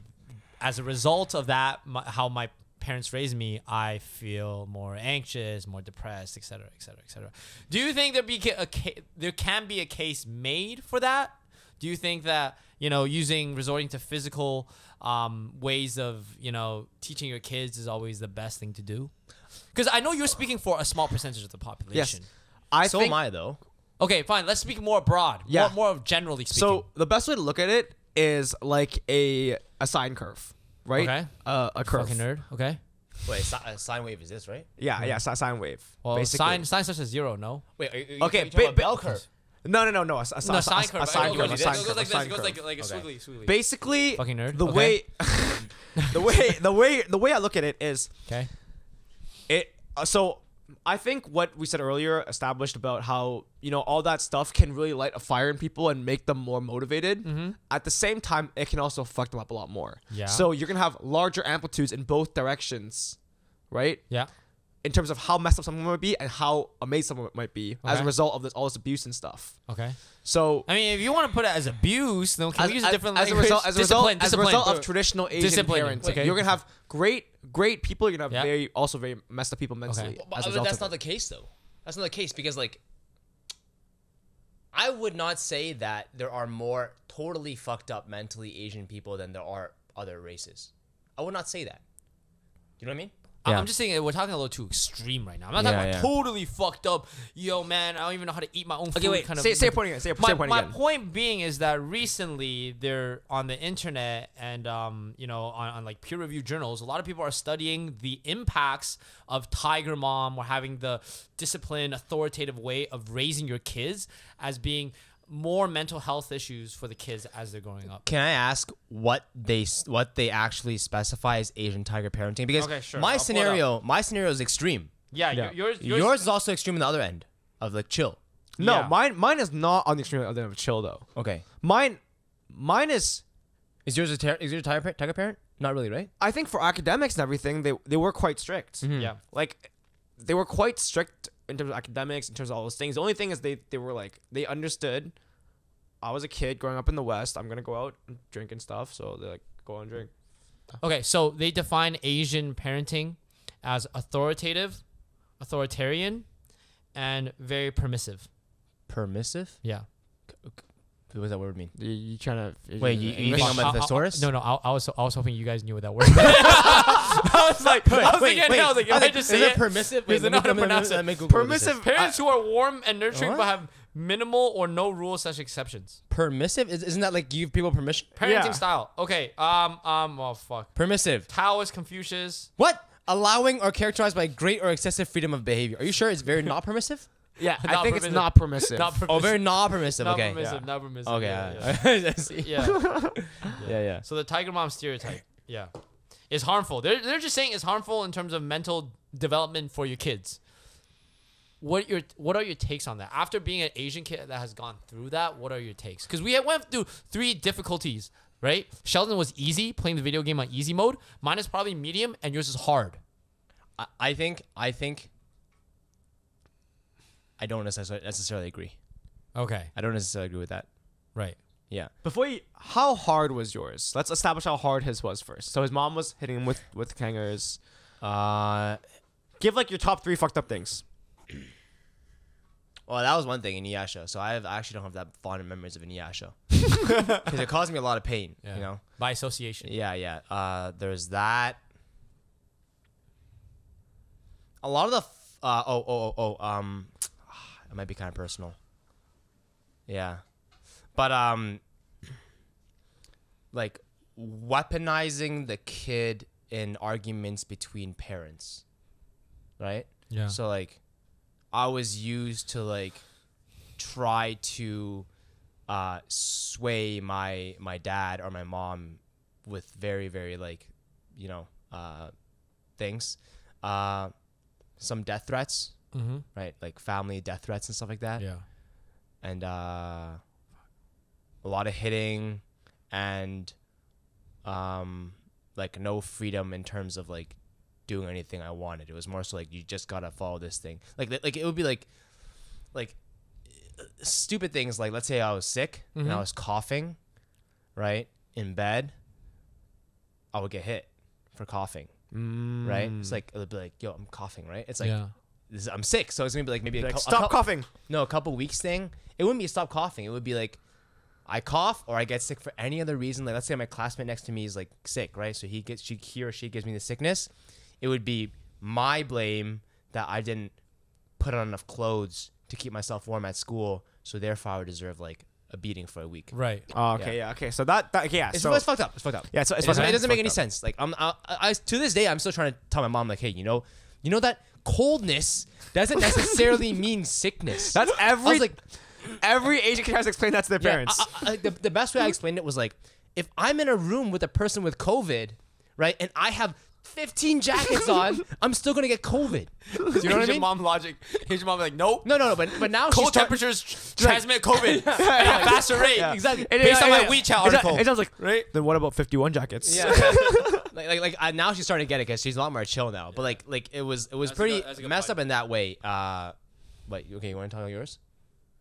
as a result of that, my, how my parents raised me, I feel more anxious, more depressed, et cetera, et cetera, et cetera. Do you think there be a ca- there can be a case made for that? Do you think that you know using resorting to physical um, ways of you know teaching your kids is always the best thing to do? Because I know you're speaking for a small percentage of the population. I So think am I though. Okay, fine. Let's speak more broad. Yeah. More, more of generally speaking. so. The best way to look at it is like a a sine curve, right? Okay. Uh, a curve. fucking nerd. Okay. Wait, si- a sine wave is this right? Yeah, yeah, si- sine wave. Well, basically. sine sine starts at zero. No. Wait, are you, are you Okay, talking ba- about bell curve? No, no, no, no. A, a, a, no, a- sine a, curve. A sine It curve. goes A like sine this. It curve. goes like this. It goes like like a Okay. squiggly, squiggly. Basically, Fucking nerd. the Okay. way, the way, the way, the way I look at it is Okay. it. Uh, so I think what we said earlier established about how you know all that stuff can really light a fire in people and make them more motivated. Mm-hmm. At the same time, it can also fuck them up a lot more. Yeah. So you're gonna have larger amplitudes in both directions, right? Yeah. In terms of how messed up someone might be and how amazed someone might be as a result of this all this abuse and stuff. Okay. So I mean, if you want to put it as abuse, then can as, we use a as- different as a result, as a result, as a result of traditional Asian Discipline, parenting, okay. you're gonna have great, great, great people. You're gonna have Yeah. very, also very messed up people mentally. Okay. But, As a but that's not it. the case though. That's not the case because like I would not say that there are more totally fucked up mentally Asian people than there are other races. I would not say that. You know what I mean? I- Yeah. I'm just saying we're talking a little too extreme right now. I'm not Yeah, talking yeah. about totally fucked up. Yo, man, I don't even know how to eat my own food. Okay, wait. Kind say, of say a point again. Say a, say my, a point my again. point being is that recently they're on the internet and um, you know on, on like peer reviewed journals a lot of people are studying the impacts of tiger mom or having the disciplined authoritative way of raising your kids as being more mental health issues for the kids as they're growing up Can I ask what they what they actually specify as Asian tiger parenting? Because Okay, sure. my I'll scenario, my scenario is extreme. yeah, Yeah. Yours, Yours, yours, is also extreme on the other end of like chill. No, Yeah. mine mine is not on the extreme other than chill though. Okay. Mine mine is Is yours a ter- is yours a tiger, pa- tiger parent? Not really, right? I think for academics and everything they they were quite strict. Mm-hmm. yeah Like they were quite strict in terms of academics, in terms of all those things. The only thing is they they were like they understood. I was a kid growing up in the West. I'm gonna go out and drink and stuff. So they like go and drink. Okay, so they define Asian parenting as authoritative, authoritarian, and very permissive. Permissive? Yeah. What does that word mean? You, you trying to Wait, you- you English? think I'm a I- I- thesaurus? no, no. I, I was I was hoping you guys knew what that word. was. I was like, I was thinking, I was like, if I just say is it it, permissive? Does it let know how to me- let me- pronounce it? me Google what. Permissive- parents who are warm and nurturing What? but have minimal or no rules such exceptions. Permissive? Is, isn't that like give people permission? Parenting Yeah. style. Okay. Um. Um. Oh fuck. Permissive. Taoist, Confucius. What? Allowing or characterized by great or excessive freedom of behavior. Are you sure it's very not permissive? Yeah, I Not think it's not permissive. Not permissive. Oh, very not permissive. not okay. permissive. yeah. Not permissive. Okay. Yeah. I- I see. yeah. yeah. yeah, yeah. So the tiger mom stereotype, yeah, is harmful. They're they're just saying it's harmful in terms of mental development for your kids. What your what are your takes on that? After being an Asian kid that has gone through that, what are your takes? Because we went through three difficulties, right? Sheldon was easy, playing the video game on easy mode. Mine is probably medium, and yours is hard. I, I think I think I don't necessarily necessarily agree. Okay, I don't necessarily agree with that. right. Yeah. Before you, how hard was yours? Let's establish how hard his was first. So his mom was hitting him with with kangers. Uh Give like your top three fucked up things. well, that was one thing in Inuyasha. So I, have, I actually don't have that fond memories of Inuyasha because it caused me a lot of pain. Yeah. You know. By association. Yeah, yeah. Uh, there's that. A lot of the f- uh, oh oh oh oh um, it might be kind of personal. Yeah, but um, like weaponizing the kid in arguments between parents, right? Yeah. So like, I was used to like try to uh, sway my my dad or my mom with very very like you know uh, things, uh, some death threats, Mm-hmm. right? Like family death threats and stuff like that, Yeah. and uh, a lot of hitting and um, like no freedom in terms of like doing anything I wanted. It was more so like you just gotta follow this thing. Like like it would be like like stupid things like let's say I was sick and I Mhm. was coughing, right in bed. I would get hit for coughing, right? It's like it would be like, yo, I'm coughing, right? It's like yeah. This is, I'm sick, so it's gonna be like maybe a, Like, cou- a stop coughing. no, a couple weeks thing. It wouldn't be a stop coughing. It would be like I cough or I get sick for any other reason. Like let's say my classmate next to me is like sick, right? So he gets she he or she gives me the sickness. It would be my blame that I didn't put on enough clothes to keep myself warm at school. So therefore I would deserve like a beating for a week. Right. Oh, okay, yeah. okay. So that, that yeah. It's, so it's fucked up. It's fucked up. yeah, so it's It doesn't, it doesn't make any up. sense. Like I'm, I, I, to this day, I'm still trying to tell my mom, like, hey, you know, you know that coldness doesn't necessarily mean sickness. That's I every was like, every Asian kid has to explain that to their yeah, parents. I- I- I- the, the best way I explained it was like, if I'm in a room with a person with COVID, right, and I have 15 jackets on, I'm still gonna get COVID. You know what I Asian mean? mom logic. Asian mom like, nope. No, no, no. But but now she's Cold start- temperatures transmit COVID at a faster rate. Exactly. Based on my. WeChat It sounds- article. It sounds like Right? Then what about 51 jackets? Yeah. Like like, like uh, now she's starting to get it because she's a lot more chill now. But like like it was it was That's a pretty good- that's a good messed point. up in that way. Uh, wait, okay, you want to talk about yours?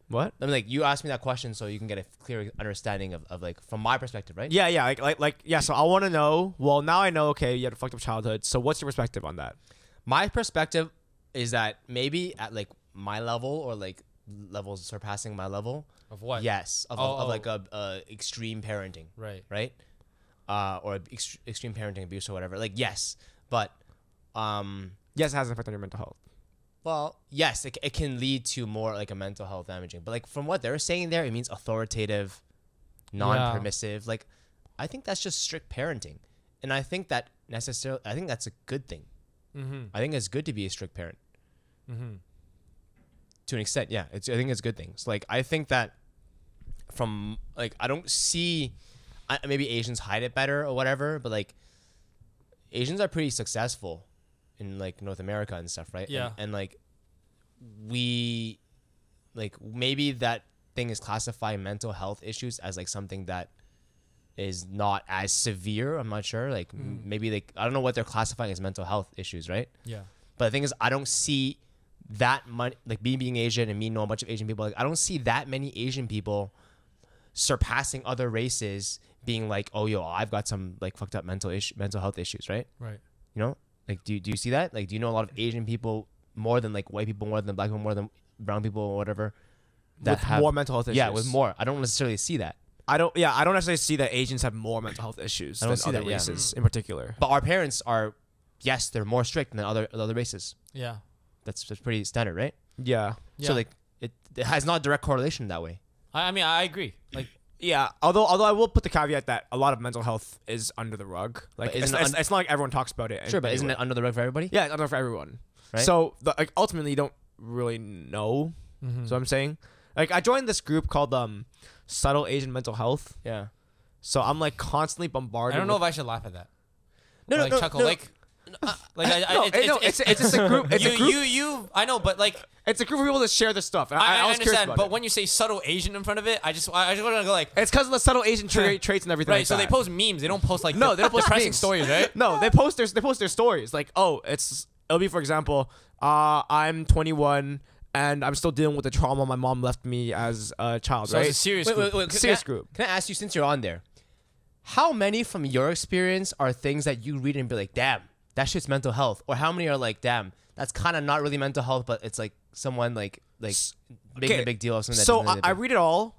What? I mean, like you asked me that question so you can get a clear understanding of, of like from my perspective, right? Yeah, yeah, like, like, like, yeah. So I want to know. Well, now I know. Okay, you had a fucked up childhood. So what's your perspective on that? My perspective is that maybe at like my level or like levels surpassing my level. Of what? Yes, of, Oh, of, of oh. like a, a extreme parenting, Right. right? Uh, or ext- extreme parenting abuse or whatever. Like yes, but um, Yes, it has an effect on your mental health. well, yes, it, it can lead to more like a mental health damaging. But like from what they're saying there, it means authoritative, non-permissive. Like, I think that's just strict parenting, and I think that necessarily, I think that's a good thing. Mm-hmm. I think it's good to be a strict parent Mm-hmm. to an extent. Yeah, it's I think it's a good thing. So like I think that from like I don't see I, maybe Asians hide it better or whatever, but like Asians are pretty successful in like North America and stuff, right? Yeah. and, like we like maybe that thing is classifying mental health issues as like something that is not as severe. I'm not sure. Like m mm. maybe like I don't know what they're classifying as mental health issues, right? Yeah. But the thing is, I don't see that much. Like me being Asian and me know a bunch of Asian people. Like I don't see that many Asian people surpassing other races. Being like, oh yo, I've got some like fucked up mental issue, mental health issues, right? Right. You know, like do do you see that? Like, do you know a lot of Asian people more than like white people, more than black people, more than brown people, or whatever? with more mental health issues. yeah, with more. I don't necessarily see that. I don't. Yeah, I don't necessarily see that Asians have more mental health issues I don't than see other that, yeah. races hmm. in particular. But our parents are, yes, they're more strict than other other races. Yeah. That's that's pretty standard, right? Yeah. Yeah. So like, it, it has not direct correlation that way. I, I mean, I agree. Like, Yeah, although although I will put the caveat that a lot of mental health is under the rug. Like it's, it it's, not like everyone talks about it. Sure, but isn't it under the rug for everybody? Yeah, it's under for everyone. Right? So the, like ultimately, you don't really know. mhm. So I'm saying, like I joined this group called um, subtle Asian mental health. Yeah. So I'm like constantly bombarded. I don't know if I should laugh at that. No, no, like no, chuckle, no. like, like I, I, No, it's, no, it's- it's just a group- it's a you, group- you, you. I know, but like, it's a group of people that share this stuff. and I, I, I, I understand. about But it. when you say subtle Asian in front of it, I just, I just want to go like, it's because of the subtle Asian tra- traits and everything. right. like so they post memes. They don't post like No, the they don't post depressing memes. stories, right? No, they post their they post their stories like, oh, it's it'll be for example, uh, I'm 21 and I'm still dealing with the trauma my mom left me as a child. So right? it's a serious Wait, group. wait, wait. Serious can I- group. Can I ask you, since you're on there, how many from your experience are things that you read and be like, damn, that shit's mental health? Or how many are like, damn, that's kind of not really mental health, but it's like someone like like making okay, a big deal of something. That so doesn't really I, I read it all.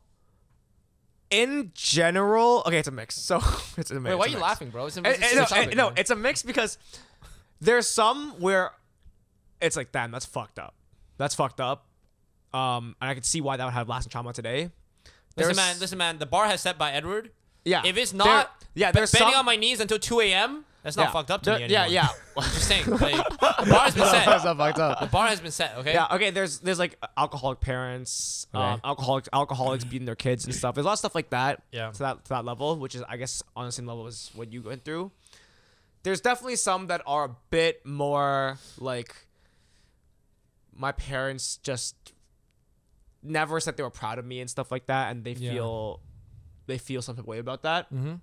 In general, okay, it's a mix. So it's a mix. Wait, why are you mix. laughing, bro? It's, a, Eh, it's eh, no, eh, topic, no, it's a mix because there's some where it's like, damn, that's fucked up. That's fucked up. Um, and I can see why that would have lasting trauma today. Listen, man. Listen, man. The bar has set by Edward. Yeah. If it's There- not, yeah, be- there's bending some- on my knees until 2 a.m. That's not Yeah. fucked up to There- me yeah, anymore. yeah. yeah. I'm just saying. Like, the bar has been set. That's not fucked up. The bar has been set. Okay. Yeah, okay. There's there's like alcoholic parents, um, alcoholics alcoholics beating their kids and stuff. There's a lot of stuff like that. Yeah. To that to that level, which is I guess on the same level as what you went through. There's definitely some that are a bit more like my parents just never said they were proud of me and stuff like that, and they Yeah. feel they feel some way about that. Mm-hmm.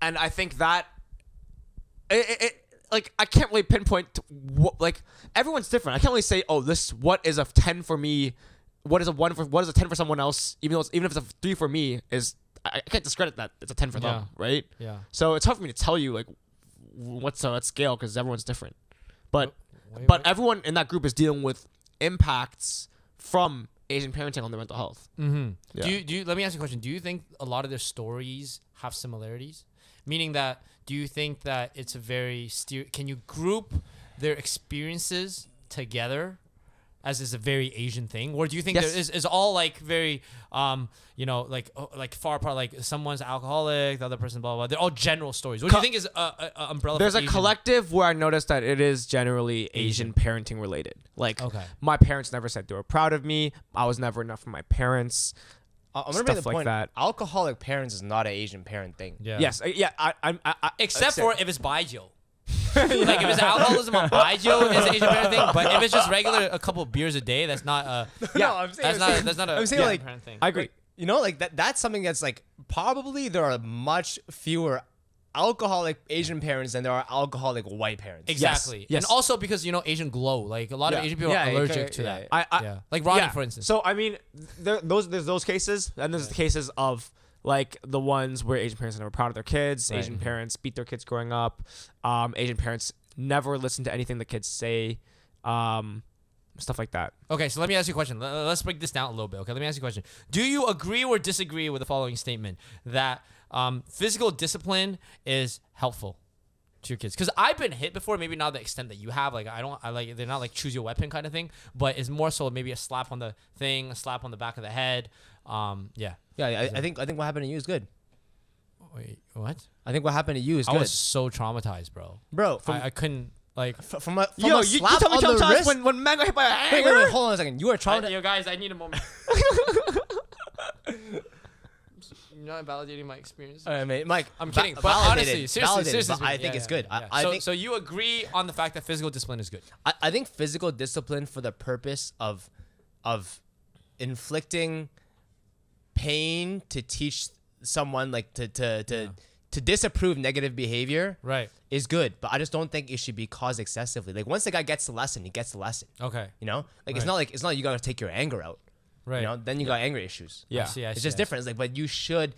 and I think that it, it, like I can't really pinpoint what like everyone's different. I can't really say oh this what is a ten for me, what is a one for what is a ten for someone else. Even though it's, even if it's a three for me is I, I can't discredit that it's a ten for Yeah. them, right? Yeah. So it's hard for me to tell you like what's on that scale because everyone's different. But Wait, but what? everyone in that group is dealing with impacts from Asian parenting on their mental health. Mm-hmm. Yeah. Do you do you, let me ask you a question. Do you think a lot of their stories have similarities? Meaning that do you think that it's a very steer can you group their experiences together as is a very Asian thing? Or do you think Yes. there is, is all like very um you know like oh, like far apart like someone's alcoholic, the other person blah blah. blah. They're all general stories. What do you think is a, a, a umbrella There's a Asian? collective where I noticed that it is generally Asian parenting related. Like Okay. my parents never said they were proud of me. I was never enough for my parents. I- I'm gonna make the like point. that. Alcoholic parents is not an Asian parent thing. Yeah. Yes, uh, yeah. I, I, I, I Except for if it's baijiu. like if it's alcoholism or baijiu, it's an Asian parent thing. But if it's just regular, a couple beers a day, that's not a. no, I'm saying, That's not. That's not a. I'm saying Asian like parent thing. I agree. you know like that that's something that's like probably there are much fewer alcoholic Asian parents than there are alcoholic white parents. exactly. yes. And also because you know Asian glow, like a lot of Asian people Yeah, are allergic kinda- to yeah, that. I, I, yeah. Like Ronnie, yeah. for instance. So I mean, there those there's those cases, and there's the cases of like the ones where Asian parents are never proud of their kids. Right. Asian parents beat their kids growing up. Um, Asian parents never listen to anything the kids say. Um, stuff like that. Okay, so let me ask you a question. Let's break this down a little bit. Okay, let me ask you a question. Do you agree or disagree with the following statement that um, physical discipline is helpful? to your kids? Because I've been hit before, maybe not the extent that you have. Like I don't, I like they're not like choose your weapon kind of thing, but it's more so maybe a slap on the thing, a slap on the back of the head. Um, yeah. Yeah, I, I think I think what happened to you is good. Wait, what? I think what happened to you is I good, was so traumatized, bro. bro. From, I, I couldn't like. f- from a, from Yo, a you, you slap tell me on the wrist. when when man got hit by a wait, hanger. wait, wait, hold on a second. You are traumatized. yo, guys, I need a moment. You're not validating my experience. All right, mate, Mike. I'm va- kidding, but honestly, seriously, validated, seriously, but I think yeah, it's good. yeah, I. I so, think so you agree on the fact that physical discipline is good. I, I think physical discipline for the purpose of of inflicting pain to teach someone like to to to, to disapprove negative behavior Right. is good, but I just don't think it should be caused excessively. Like once the guy gets the lesson, he gets the lesson. Okay. You know, like it's not like it's not like you gotta take your anger out. Right. You know, then you got anger issues. I Yeah. see, I it's see, just I see. different. It's like, but you should,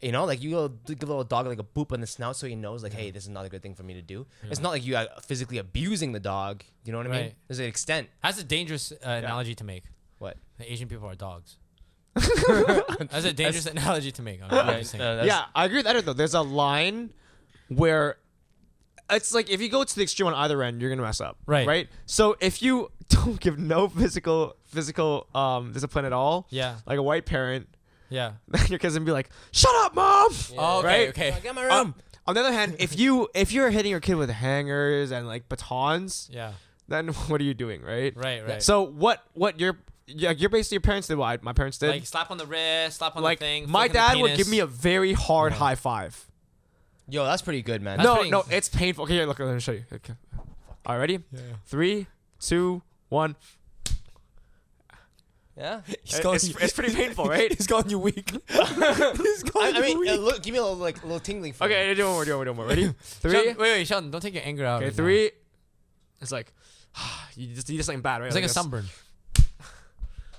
you know, like you go give a little dog like a boop on the snout so he knows, like, hey, this is not a good thing for me to do. It's not like you are physically abusing the dog. You know what I mean? There's an extent. That's a dangerous uh, analogy to make. What? The Asian people are dogs. That's a dangerous analogy to make. I'm, I'm just saying. That's- yeah, I agree with that though. There's a line where it's like if you go to the extreme on either end, you're gonna mess up. Right. Right. So if you don't give no physical physical um discipline at all, yeah. like a white parent, Yeah. your kids gonna be like, "Shut up, mom." Oh, okay. Right? Okay. Like, get my room. on the other hand, if you if you're hitting your kid with hangers and like batons, Yeah. then what are you doing, right? Right. Right. So what what your yeah, you're basically your parents did what my parents did. like slap on the wrist, slap on like the thing. my flick the dad would give me a very hard Yeah. high five. Yo, that's pretty good, man. That's no, pretty- no, it's painful. Okay, here, look, let me show you. Okay. All right, ready? Yeah. Three, two, one. yeah. He's calling it's, you- it's pretty painful, right? He's calling you weak. He's I, calling I mean, you uh, look, give me a little like a little tingling. feeling. Okay, do one more, do one more, do one more. Ready? Three. Sheldon, wait, wait, Sheldon, don't take your anger out. Okay, right now. three. It's like you just you just something bad, right? It's like a this. sunburn.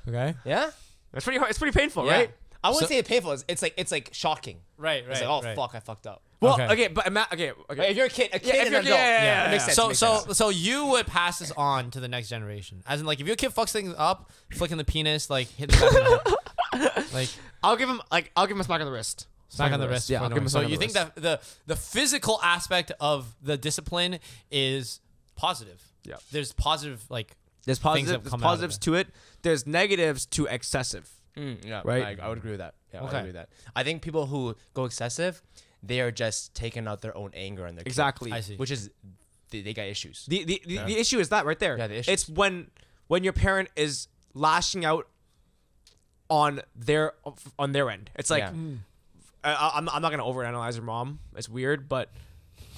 Okay. Yeah. It's pretty hard. It's pretty painful, Yeah. right? I wouldn't So- say it's painful. It's, it's like it's like shocking. Right. Right. It's like, oh right. fuck, I fucked up. Well, Okay. okay, but ima- okay, okay. Wait, if you're a kid, a kid if and you're- an adult, yeah, yeah, yeah, it makes sense. So makes so sense. so you would pass this on to the next generation, as in like if your kid fucks things up, flicking the penis, like hitting the back of the head, like I'll give him like I'll give him a smack on the wrist. smack on the wrist. Yeah, for I'll no give him a reason. So on you the think that the the physical aspect of the discipline is positive? Yeah. There's positive like There's Things positive, there's come out of positives it. to it. There's negatives to excessive. Mm, yeah, Right? I, I would agree with that. Yeah, I agree with that. I think people who go excessive, they are just taking out their own anger and their kid, Exactly. I see. which is they, they got issues. The the, the, Yeah. the issue is that right there. Yeah, the issues. It's when when your parent is lashing out on their on their end. It's like Yeah. I, I'm I'm not gonna overanalyze your mom. It's weird, but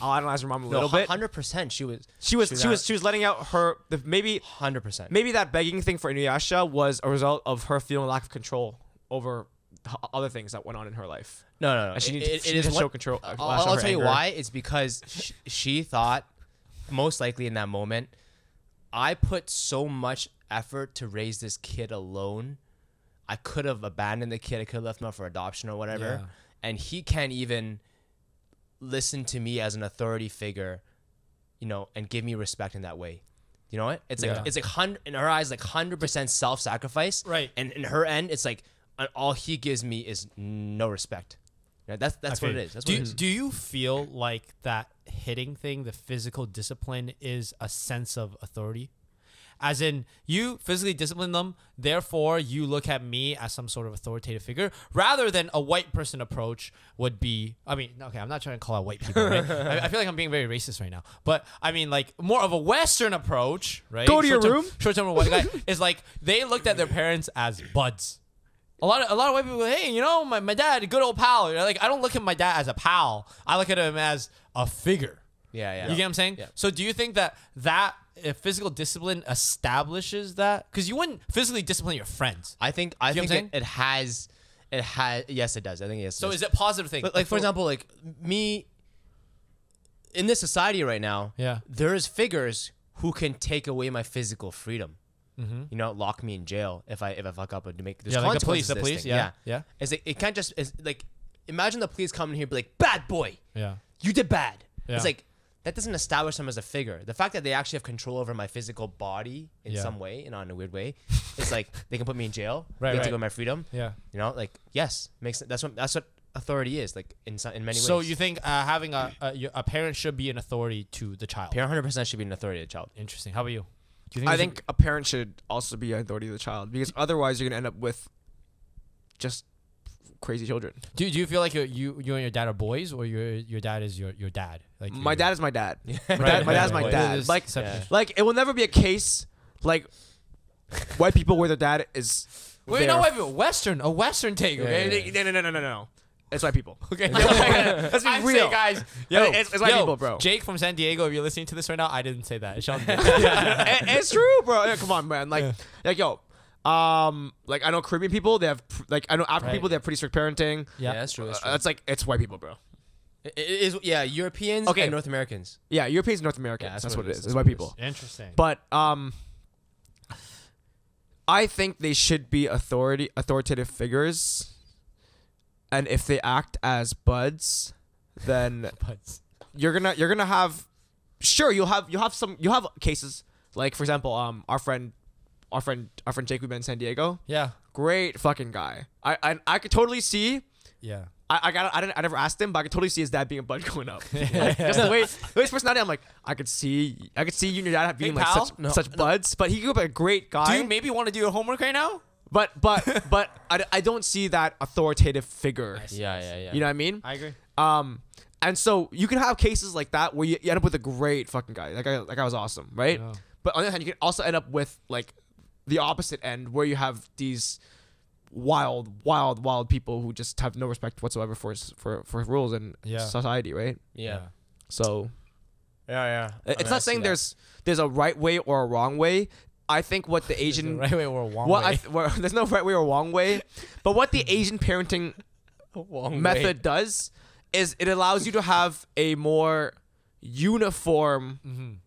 I'll analyze her mom a little bit. hundred percent. She was. She was she she was she was letting out her the maybe hundred percent. maybe that begging thing for Inuyasha was a result of her feeling lack of control over other things that went on in her life. No, no, no. And she It- needs it- she it needs is to show control. Uh, I'll, I'll her tell you why. It's because she, she thought, most likely in that moment, I put so much effort to raise this kid alone. I could have abandoned the kid. I could have left him up for adoption or whatever. Yeah. And he can't even listen to me as an authority figure, you know, and give me respect in that way. You know what? It's like Yeah. it's like hundred in her eyes, like hundred percent self sacrifice. Right. And in her end, it's like uh, all he gives me is no respect. Yeah, that's that's I what it feel- is. That's do, what it is. do you feel like that hitting thing, the physical discipline, is a sense of authority? As in, you physically discipline them, therefore you look at me as some sort of authoritative figure, rather than a white person approach would be. I mean, okay, I'm not trying to call out white people. Right? I, I feel like I'm being very racist right now, but I mean, like more of a Western approach, right? Go to your Short-term- room. Short-term white guy is like they looked at their parents as buds. A lot of a lot of white people, go, hey, you know, my, my dad, good old pal. You're like, I don't look at my dad as a pal. I look at him as a figure. yeah, yeah. You get what I'm saying? Yeah. So do you think that that uh, physical discipline establishes that? Because you wouldn't physically discipline your friends. I think I You think it, it has it has yes it does. I think yes. So is it positive thing? like, like for example like me in this society right now, Yeah. there's figures who can take away my physical freedom. Mm-hmm. You know, lock me in jail if I if I fuck up and make there's Yeah, like the police, the this police, thing. yeah, yeah, It's like it can't just it's like imagine the police coming here and be like bad boy, yeah, you did bad. Yeah. It's like that doesn't establish them as a figure. The fact that they actually have control over my physical body in Yeah. some way, you know, in a weird way, it's like they can put me in jail. Right, they can right. take away my freedom. yeah. You know, like yes, makes that's what that's what authority is, like in some, in many ways. So you think uh, having a, a your- a parent should be an authority to the child? parent hundred percent should be an authority to the child. Interesting. How about you? Do you I think a parent should also be an authority to the child because otherwise you're gonna end up with just crazy children. do, do you feel like you you you and your dad are boys, or your your dad is your your dad? Like My dad is my dad. My, dad, right, my dad's right. my It dad. Like. Yeah. like it will never be a case like white people where their dad is. Wait, there. no, wait, wait, Western, a Western take, okay? Yeah, No, no, no, no, no, no. It's white people. Okay, Let's be I'm real. saying, guys. Yo, It's- it's white yo, people, bro. Jake from San Diego, if you're listening to this right now, I didn't say that. Sean did. It- it's true, bro. Yeah, come on, man. Like, like yo, um, like I know Caribbean people. They have pr- like I know African Right. people. They have pretty strict parenting. Yeah, that's true. That's Uh, true. it's like it's white people, bro. It- it is yeah, Europeans Okay. and North Americans. Yeah, Europeans, and North Americans. Yeah, that's, that's what, what it it is. is. It's That's white what it people. Interesting. But um, I think they should be authority authoritative figures, and if they act as buds, then But you're gonna you're gonna have sure you'll have you'll have some you'll have cases like for example um our friend our friend our friend Jake we met in San Diego yeah, great fucking guy I I, I could totally see yeah. I, I got I didn't I never asked him but I could totally see his dad being a bud going up like, just the way the way his personality I'm like I could see I could see you and your dad being like pal? such No, such buds but he grew up a great guy. Do guy you maybe want to do your homework right now? but but but I, I don't see that authoritative figure Yeah, yeah, yeah. you know what I mean I agree. um, and so you can have cases like that where you, you end up with a great fucking guy. That guy, that guy was awesome, right? But on the other hand, you can also end up with like the opposite end where you have these wild, wild, wild people who just have no respect whatsoever for for for rules and Yeah. society, right? yeah. So Yeah, yeah. it- it's not saying there's there's a right way or a wrong way. I think what the Asian right way or wrong what way. th- well, there's no right way or wrong way, but what the Asian parenting method does is it allows you to have a more uniform Mhm.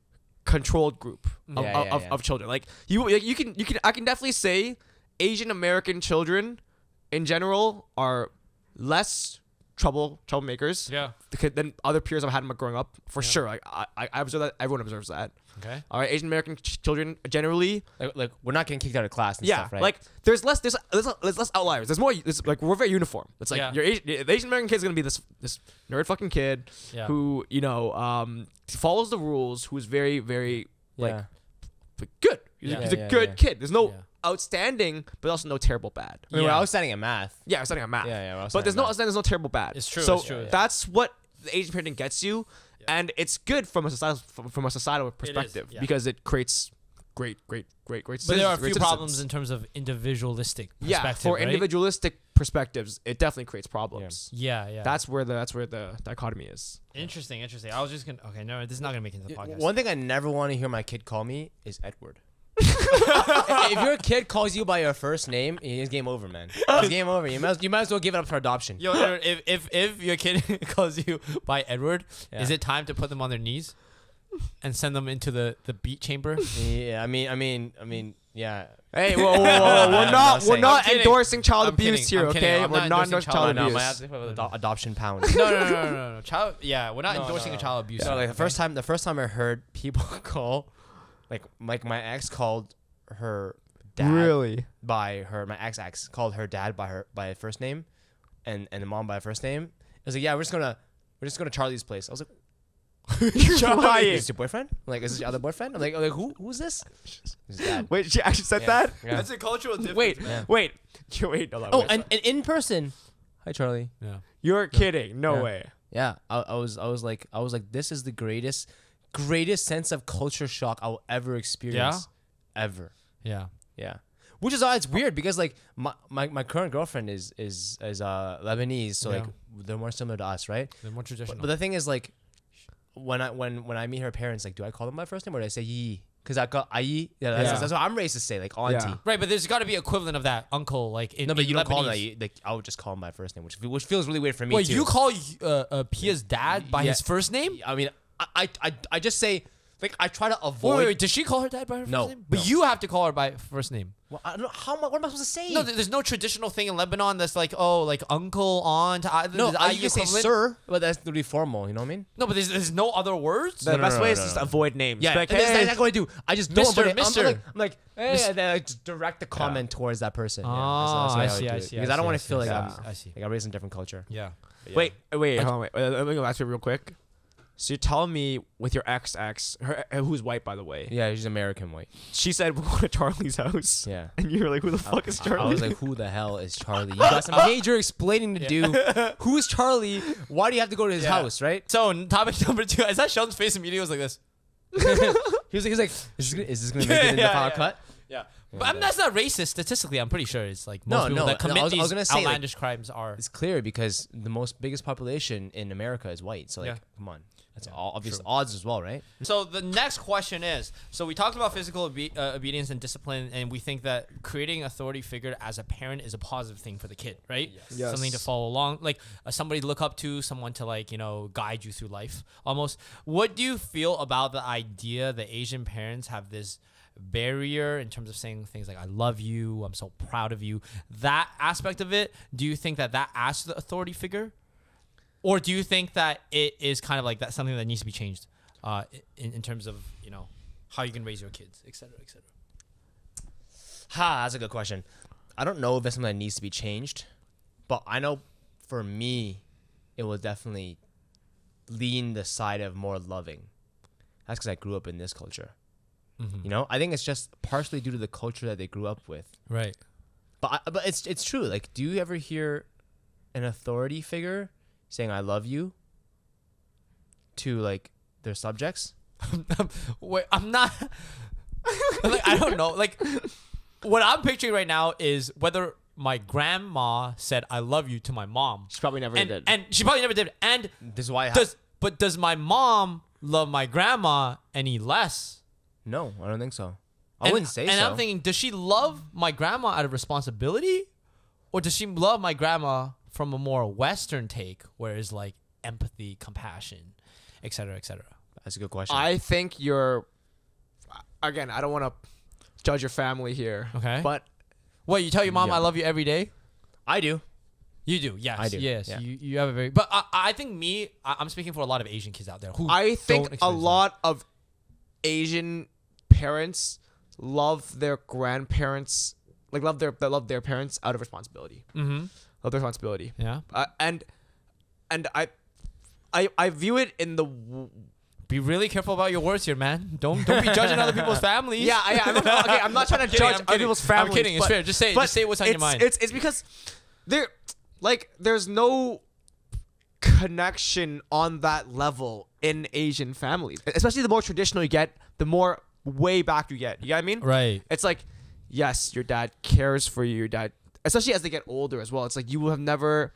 Controlled group of, Yeah, of, yeah, of, yeah. of children like you like, you can you can i can definitely say asian american children in general are less trouble troublemakers Yeah. than other peers i've had growing up for sure like I, I I observe that everyone observes that Okay. all right asian american ch- children generally like, like we're not getting kicked out of class and yeah, stuff, right? like there's less there's, there's there's less outliers. There's more. There's, like we're very uniform. It's like Yeah. your Asian, the Asian American kid's gonna be this this nerd fucking kid Yeah. who you know um follows the rules, who's very very like yeah. good. He's, Yeah. a, he's Yeah, a good yeah. kid. There's no Yeah. outstanding, but also no terrible bad. I mean, we're outstanding at math. Yeah, studying on math. Yeah, yeah. but there's no math. outstanding. There's no terrible bad. It's true, So it's true, yeah. that's what the Asian parenting gets you, and it's good from a societal from, from a societal perspective yeah. because it creates great, great, great, great. But there are a citizens- few problems in terms of individualistic yeah for right? individualistic perspectives it definitely creates problems Yeah, yeah. that's where the that's where the dichotomy is interesting. Interesting. I was just gonna. Okay, no, this is not gonna make it into the podcast. One thing I never want to hear my kid call me is Edward. If your kid calls you by your first name, it's game over, man. It's game over. You might, you might as well give it up for adoption. Yo, Edward, if if if your kid calls you by Edward, is it time to put them on their knees and send them into the the beat chamber? Yeah, I mean, I mean, I mean, yeah. hey whoa, whoa, whoa, whoa. I'm we're not not we're not I'm kidding. endorsing child I'm abuse kidding. here I'm okay I'm we're not not endorsing endorsing child child abuse might have ado- adoption pound. no, no, no, no, no, no. Child. Yeah, we're not No, endorsing no, a child abuse. So like the first time, the first time I heard people call, like like my ex called her dad really by her my ex ex called her dad by her by her first name, and and the mom by first name. I was like, yeah, we're just gonna we're just gonna Charlie's place. I was like, Charlie. is this your boyfriend? Like, is this your other boyfriend? I'm like, I'm like who who's this? Wait she actually said Yeah. that Yeah. That's a cultural difference. wait Yeah. wait You- wait hold on, Oh, and, and in person. Hi, Charlie. Yeah. you're kidding no Yeah. way Yeah, I, I was I was like I was like this is the greatest greatest sense of culture shock I'll ever experience. Ever. Yeah. Yeah. Which is why it's weird because like my, my, my current girlfriend is is is uh Lebanese, so like they're more similar to us, right? They're more traditional. But, but the thing is like when I when when I meet her parents, like do I call them by first name or do I say yi? Because I got ayi. Yeah, that's, Yeah. that's what I'm raised to say, like auntie. Yeah. right, but there's got to be equivalent of that uncle, like in No, but you don't call them that. Like I would just call him by first name, which which feels really weird for me Wait, too. you call uh, uh, Pia's dad by Yeah. his first name? I mean, I, I, I, I just say like I try to avoid. wait, wait, does she call her dad by her first No, name? But no. you have to call her by first name. Well, I don't know how. am I- What am I supposed to say? No, there's no traditional thing in Lebanon that's like, oh, like uncle, aunt. I, no. there's I you say sir, but that's really formal. You know what I mean? No, but there's, there's no other words. The No, no, best no, way no, is no, just avoid names. Yeah, Be like, and that's hey, exactly what I do. I just don't. Mister, but I'm- mister. I'm like, I'm like, hey, Mis- and then I just direct the comment towards that person. Yeah, Oh, that's- ah, that's the way I would see, I see, Because I I don't want to feel like I I'm see, I see. like I'm raised in a different culture. yeah. Wait, wait, hold on, wait. Let me ask you real quick. So you're telling me with your ex ex, her uh, who's white by the way, Yeah, she's American white. she said we're going to Charlie's house. Yeah. And you were like, who the fuck is Charlie?" I Charlie? was like, who the hell is Charlie? You got some major explaining to do. Who is Charlie? Why do you have to go to his Yeah. house, right? So topic number two is that Sheldon's face immediately was like this. He was like, he was like is this, gonna- is this going to make it in the Yeah, final yeah. cut? Yeah, but I mean, that's not racist statistically. I'm pretty sure it's like No, most people no, that commit I was- I these gonna say, like, outlandish crimes are. It's clear because the most biggest population in America is white. So like, Yeah. come on, that's all obvious odds as well, right? So the next question is: So we talked about physical obe- uh, obedience and discipline, and we think that creating authority figure as a parent is a positive thing for the kid, right? Yes. Something to follow along, like uh, somebody to look up to, someone to like you know guide you through life. Almost. What do you feel about the idea that Asian parents have this? barrier in terms of saying things like "I love you," "I'm so proud of you." That aspect of it, do you think that that adds to the authority figure, or do you think that it is kind of like that something that needs to be changed, uh, in, in terms of you know how you can raise your kids, et cetera, et cetera. Ha, that's a good question. I don't know if it's something that needs to be changed, but I know for me, it will definitely lean the side of more loving. That's because I grew up in this culture. You know, I think it's just partially due to the culture that they grew up with. Right. But I, but it's it's true. Like, do you ever hear an authority figure saying "I love you" to like their subjects? Wait, I'm not. like, I don't know. Like, what I'm picturing right now is whether my grandma said "I love you" to my mom, she probably never and did. and she probably never did. And This is why I have, does but does my mom love my grandma any less? no, I don't think so. I and, wouldn't say so. and so. I'm thinking, does she love my grandma out of responsibility, or does she love my grandma from a more Western take, where it's like empathy, compassion, et cetera, et cetera? That's a good question. I think you're. Again, I don't want to judge your family here. Okay. But What you tell your mom Yeah. I love you every day? I do. You do, yes, I do, yes. yeah. You you have a very, but I, I think me, I, I'm speaking for a lot of Asian kids out there who I think don't a experience lot of Asian parents love their grandparents, like love their love their parents out of responsibility. Mm-hmm. Their responsibility. Yeah. Uh, and and I, I I view it in the. W- Be really careful about your words here, man. Don't don't be judging other people's families. yeah, I, I'm not, okay. I'm not trying to kidding, judge other people's I'm kidding, it's but- fair. Just say Just say what's on your mind. It's it's because there, like, there's no connection on that level in Asian families. Especially the more traditional you get, the more way back you get. You get what I mean? right. It's like, yes, your dad cares for you. Your dad, especially as they get older as well. It's like you will have never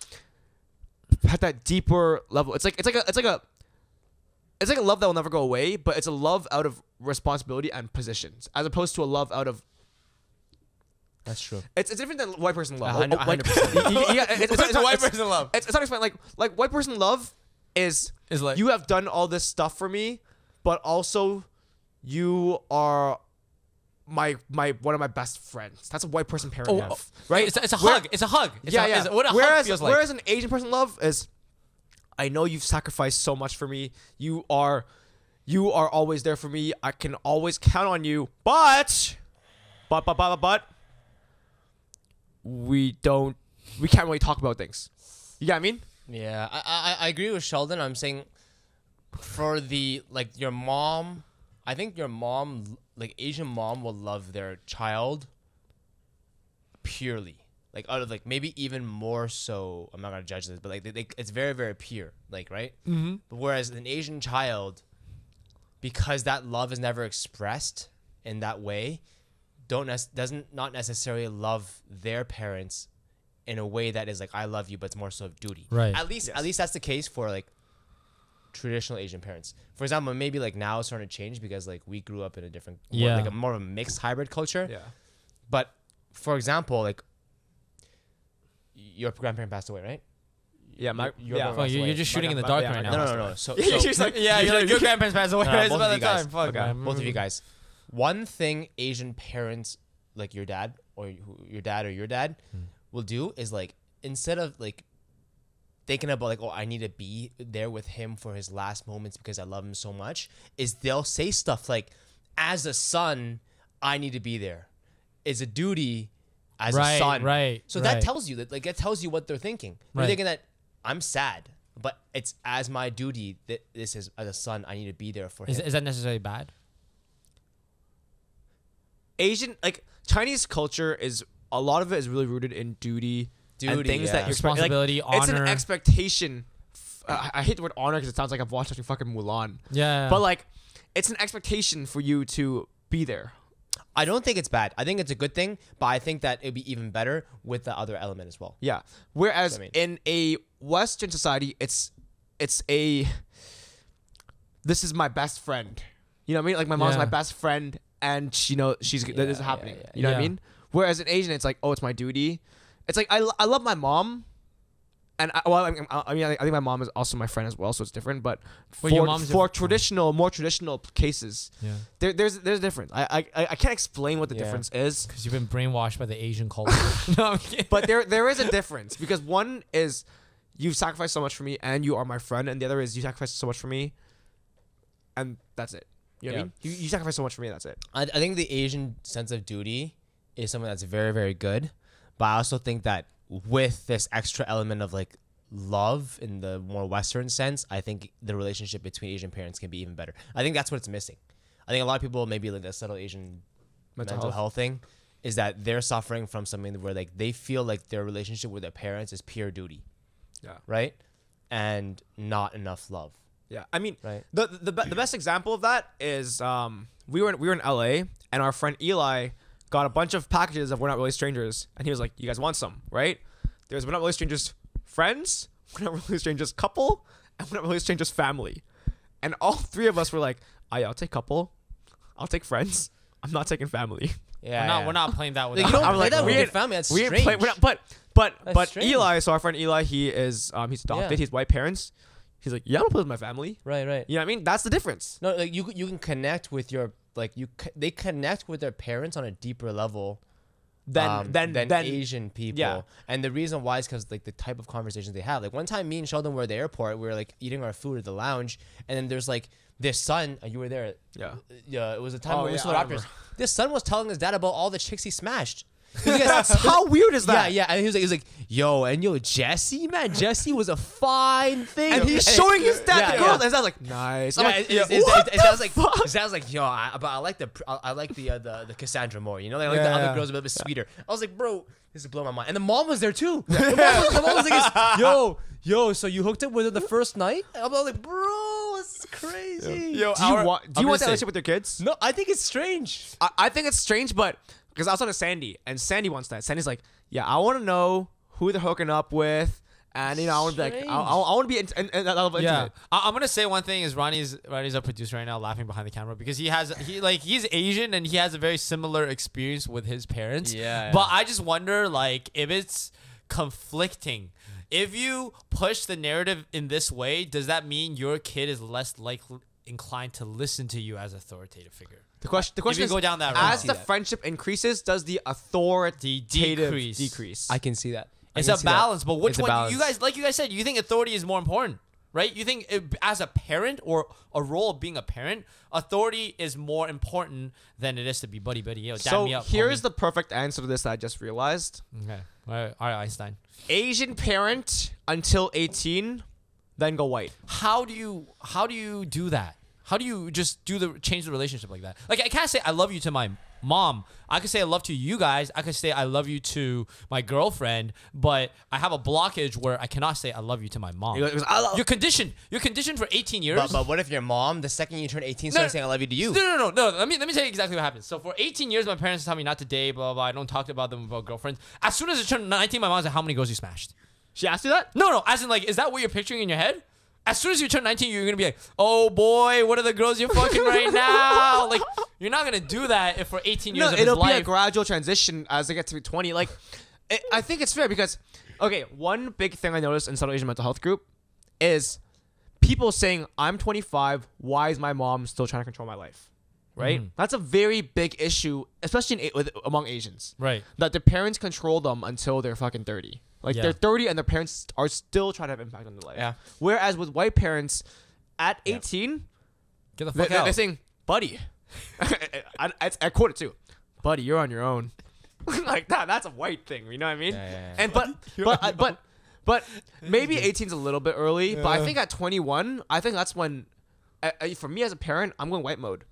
had that deeper level. It's like it's like a it's like a it's like a love that will never go away, but it's a love out of responsibility and positions, as opposed to a love out of That's true. it's, it's different than white person love. A hundred- Oh, oh, hundred percent. you- you- yeah, it's, it's, it's, a white person love? It's, it's hard to explain. Like like white person love is Is like you have done all this stuff for me, but also you are my my one of my best friends. That's a white person parent Oh, oh, right? It's a, it's a Where- hug. It's a hug. It's yeah, a, yeah. It's what a whereas, hug feels like. whereas an Asian person love is, I know you've sacrificed so much for me. You are, you are always there for me. I can always count on you. But, but, but, but, but, but, we don't, we can't really talk about things. You get what I mean? Yeah, I, I I agree with Sheldon. I'm saying for the like your mom, I think your mom like Asian mom will love their child purely. Like out of like maybe even more so. I'm not gonna judge this, but like they, they, it's very very pure. Like right. mm-hmm. But whereas an Asian child, because that love is never expressed in that way, don't nec- doesn't not necessarily love their parents in a way that is like I love you, but it's more so of duty. Right. At least at least that's the case for like traditional Asian parents. For example, maybe like now it's starting to change because like we grew up in a different, more, Yeah. like a more of a mixed hybrid culture. Yeah. But for example, like your grandparent passed away, right? Yeah, my- your yeah. Fuck, you're, just My shooting in the dark right my now. No, no, no. So, so she's like, yeah, you're like your grandparents passed away. No, no, It's about the guys. time. Fuck, Okay. man. both of you guys. One thing Asian parents, like your dad or your dad or your dad, hmm. will do is like instead of like thinking about like oh I need to be there with him for his last moments because I love him so much, is they'll say stuff like, as a son, I need to be there. It's a duty as Right, a son. right, So that tells you that like that tells you what they're thinking. They're Right. thinking that I'm sad, but it's as my duty that this is as a son I need to be there for Is, him. is that necessarily bad? Asian like Chinese culture is a lot of it is really rooted in duty, and Duty, things yeah. that you're expect- like, Responsibility, It's an expectation. uh, I hate the word honor because it sounds like I've watched fucking Mulan. Yeah. But like, it's an expectation for you to be there. I don't think it's bad. I think it's a good thing, but I think that it'd be even better with the other element as well. Yeah. Whereas I mean- in a Western society, it's it's a this is my best friend. You know what I mean? Like my mom's Yeah. my best friend, and she know she's that this is happening. yeah, yeah. You know what I mean? Whereas in Asian, it's like oh, it's my duty. It's like I, I love my mom. And I, well, I, mean- I mean, I think my mom is also my friend as well, so it's different. But for, Well, your mom's for traditional, more traditional cases, yeah. there, there's there's a difference. I, I I can't explain what the Yeah. difference is. Because you've been brainwashed by the Asian culture. no, I'm kidding. but there there is a difference because one is you've sacrificed so much for me and you are my friend, and the other is you sacrificed so much for me, and that's it. You know what I mean? You, you sacrificed so much for me. That's it. I, I think the Asian sense of duty is something that's very, very good. But I also think that with this extra element of like love in the more Western sense, I think the relationship between Asian parents can be even better. I think that's what it's missing. I think a lot of people maybe like the subtle Asian Mental mental, health. health. thing is that they're suffering from something where like they feel like their relationship with their parents is pure duty, Yeah. right? And not enough love. Yeah. I mean, Right. the the, be- the best example of that is um we were in, we were in LA and our friend Eli got a bunch of packages of We're Not Really Strangers and he was like, "You guys want some, right?" There's We're Not Really Strangers friends, We're Not Really Strangers couple, and We're Not Really Strangers family, and all three of us were like, "I I'll take couple, I'll take friends, I'm not taking family." Yeah. we're not yeah. we're not playing that with. Like, you don't I'm play like, that we with your family. That's we ain't strange. play, we're not, but but That's but strange. Eli, so our friend Eli, he is um he's adopted. Yeah. He's white parents. He's like, yeah, I'm gonna play with my family. right, right. You know what I mean? That's the difference. No, like you you can connect with your like you they connect with their parents on a deeper level Then um, then than then Asian people. yeah. And the reason why is because like the type of conversations they have. Like one time, me and Sheldon were at the airport. We were like eating our food at the lounge, and then there's like this son. uh, You were there. Yeah. Yeah, it was a time Oh, when we yeah, the Raptors. This son was telling his dad about all the chicks he smashed. You guys- That's how weird is that? yeah, yeah. and he was like, he was like, yo, and yo, Jesse, man, Jesse was a fine thing, And he's showing his dad Yeah, the yeah. girls, and I was like, nice. I'm Yeah, like, it, it, it, what it, it the sounds like fuck? it sounds like yo, I, but I like the I, I like the, uh, the the Cassandra more. You know, like, I like Yeah, the other yeah. girls a bit, bit sweeter. I was like, bro, this is blowing my mind. And the mom was there too. The mom was, the mom was like, yo, yo, so you hooked up with her the first night? I was like, bro, this is crazy. Yo, do you our- want do you want that relationship with your kids? No, I think it's strange. I, I think it's strange, but because I was talking to Sandy, and Sandy wants that. Sandy's like, yeah, I want to know who they're hooking up with, and you know, I want to be like, I, I, I want to be in, in, in that level Yeah, intimate. I, I'm gonna say one thing is Ronnie's Ronnie's a producer right now, laughing behind the camera because he has he like he's Asian and he has a very similar experience with his parents. Yeah, but yeah. I just wonder like if it's conflicting. If you push the narrative in this way, does that mean your kid is less likely inclined to listen to you as authoritative figure? The question, the question you is, go down that route. as the that. friendship increases, does the authority decrease. decrease? I can see that. I It's a see that. balance, but which It's one? balance. You guys, like you guys said, you think authority is more important, right? You think it, as a parent or a role of being a parent, authority is more important than it is to be buddy buddy. Yo, dad so me up. here's homie. the perfect answer to this that I just realized. okay. All right, all right, Einstein. Asian parent until 18, then go white. How do you how do you do that? How do you just do the change the relationship like that? Like I can't say I love you to my mom. I could say I love to you guys. I could say I love you to my girlfriend, but I have a blockage where I cannot say I love you to my mom. He goes, I love- You're conditioned. You're conditioned for 18 years. But, but what if your mom, the second you turn 18, starts saying I love you to you? No, no, no, no. Let me let me tell you exactly what happens. So for 18 years, my parents tell me not to date, blah blah. blah. I don't talk about them about girlfriends. As soon as I turned 19, my mom's like, "How many girls you smashed?" She asked you that? No, no. As in, like, is that what you're picturing in your head? As soon as you turn 19, you're gonna be like, "Oh boy, what are the girls you're fucking right now?" Like, you're not gonna do that if for 18 years No, it'll be a gradual transition as they get to be 20. Like, it, I think it's fair because okay, one big thing I noticed in subtle Asian mental health group is people saying, "I'm 25. Why is my mom still trying to control my life?" Right. Mhm. That's a very big issue, especially in, with, among Asians. Right. That their parents control them until they're fucking 30. Like Yeah. they're 30 and their parents are still trying to have impact on their life. Yeah. Whereas with white parents, at Yeah. 18, Get the fuck they- out. they're saying, "Buddy," I, I, I quote it too, "Buddy, you're on your own." like that. That's a white thing. You know what I mean? Yeah, yeah, yeah. And but but I- but but maybe 18's a little bit early. But I think at 21, I think that's when. I, I- for me as a parent, I'm going white mode.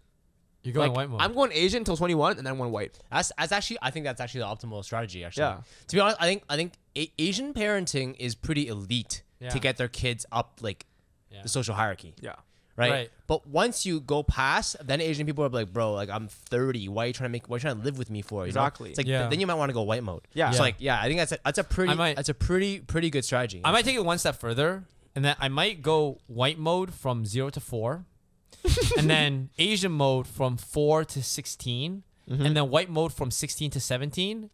You're going Like, white mode. I'm going Asian until 21, and then one white. That's, that's actually I think that's actually the optimal strategy. Actually, Yeah. To be honest, I think I think a- Asian parenting is pretty elite Yeah. to get their kids up like Yeah. the social hierarchy, Yeah. right? Right. But once you go past, then Asian people are like, bro, like I'm 30. Why are you trying to make? Why are you trying to live with me for? You know? Exactly. It's like Yeah. then you might want to go white mode. Yeah. So Yeah. like yeah, I think that's a, that's a pretty might- that's a pretty pretty good strategy. I might take it one step further, and then I might go white mode from zero to four, and then Asian mode from four to 16 and then white mode from sixteen to seventeen,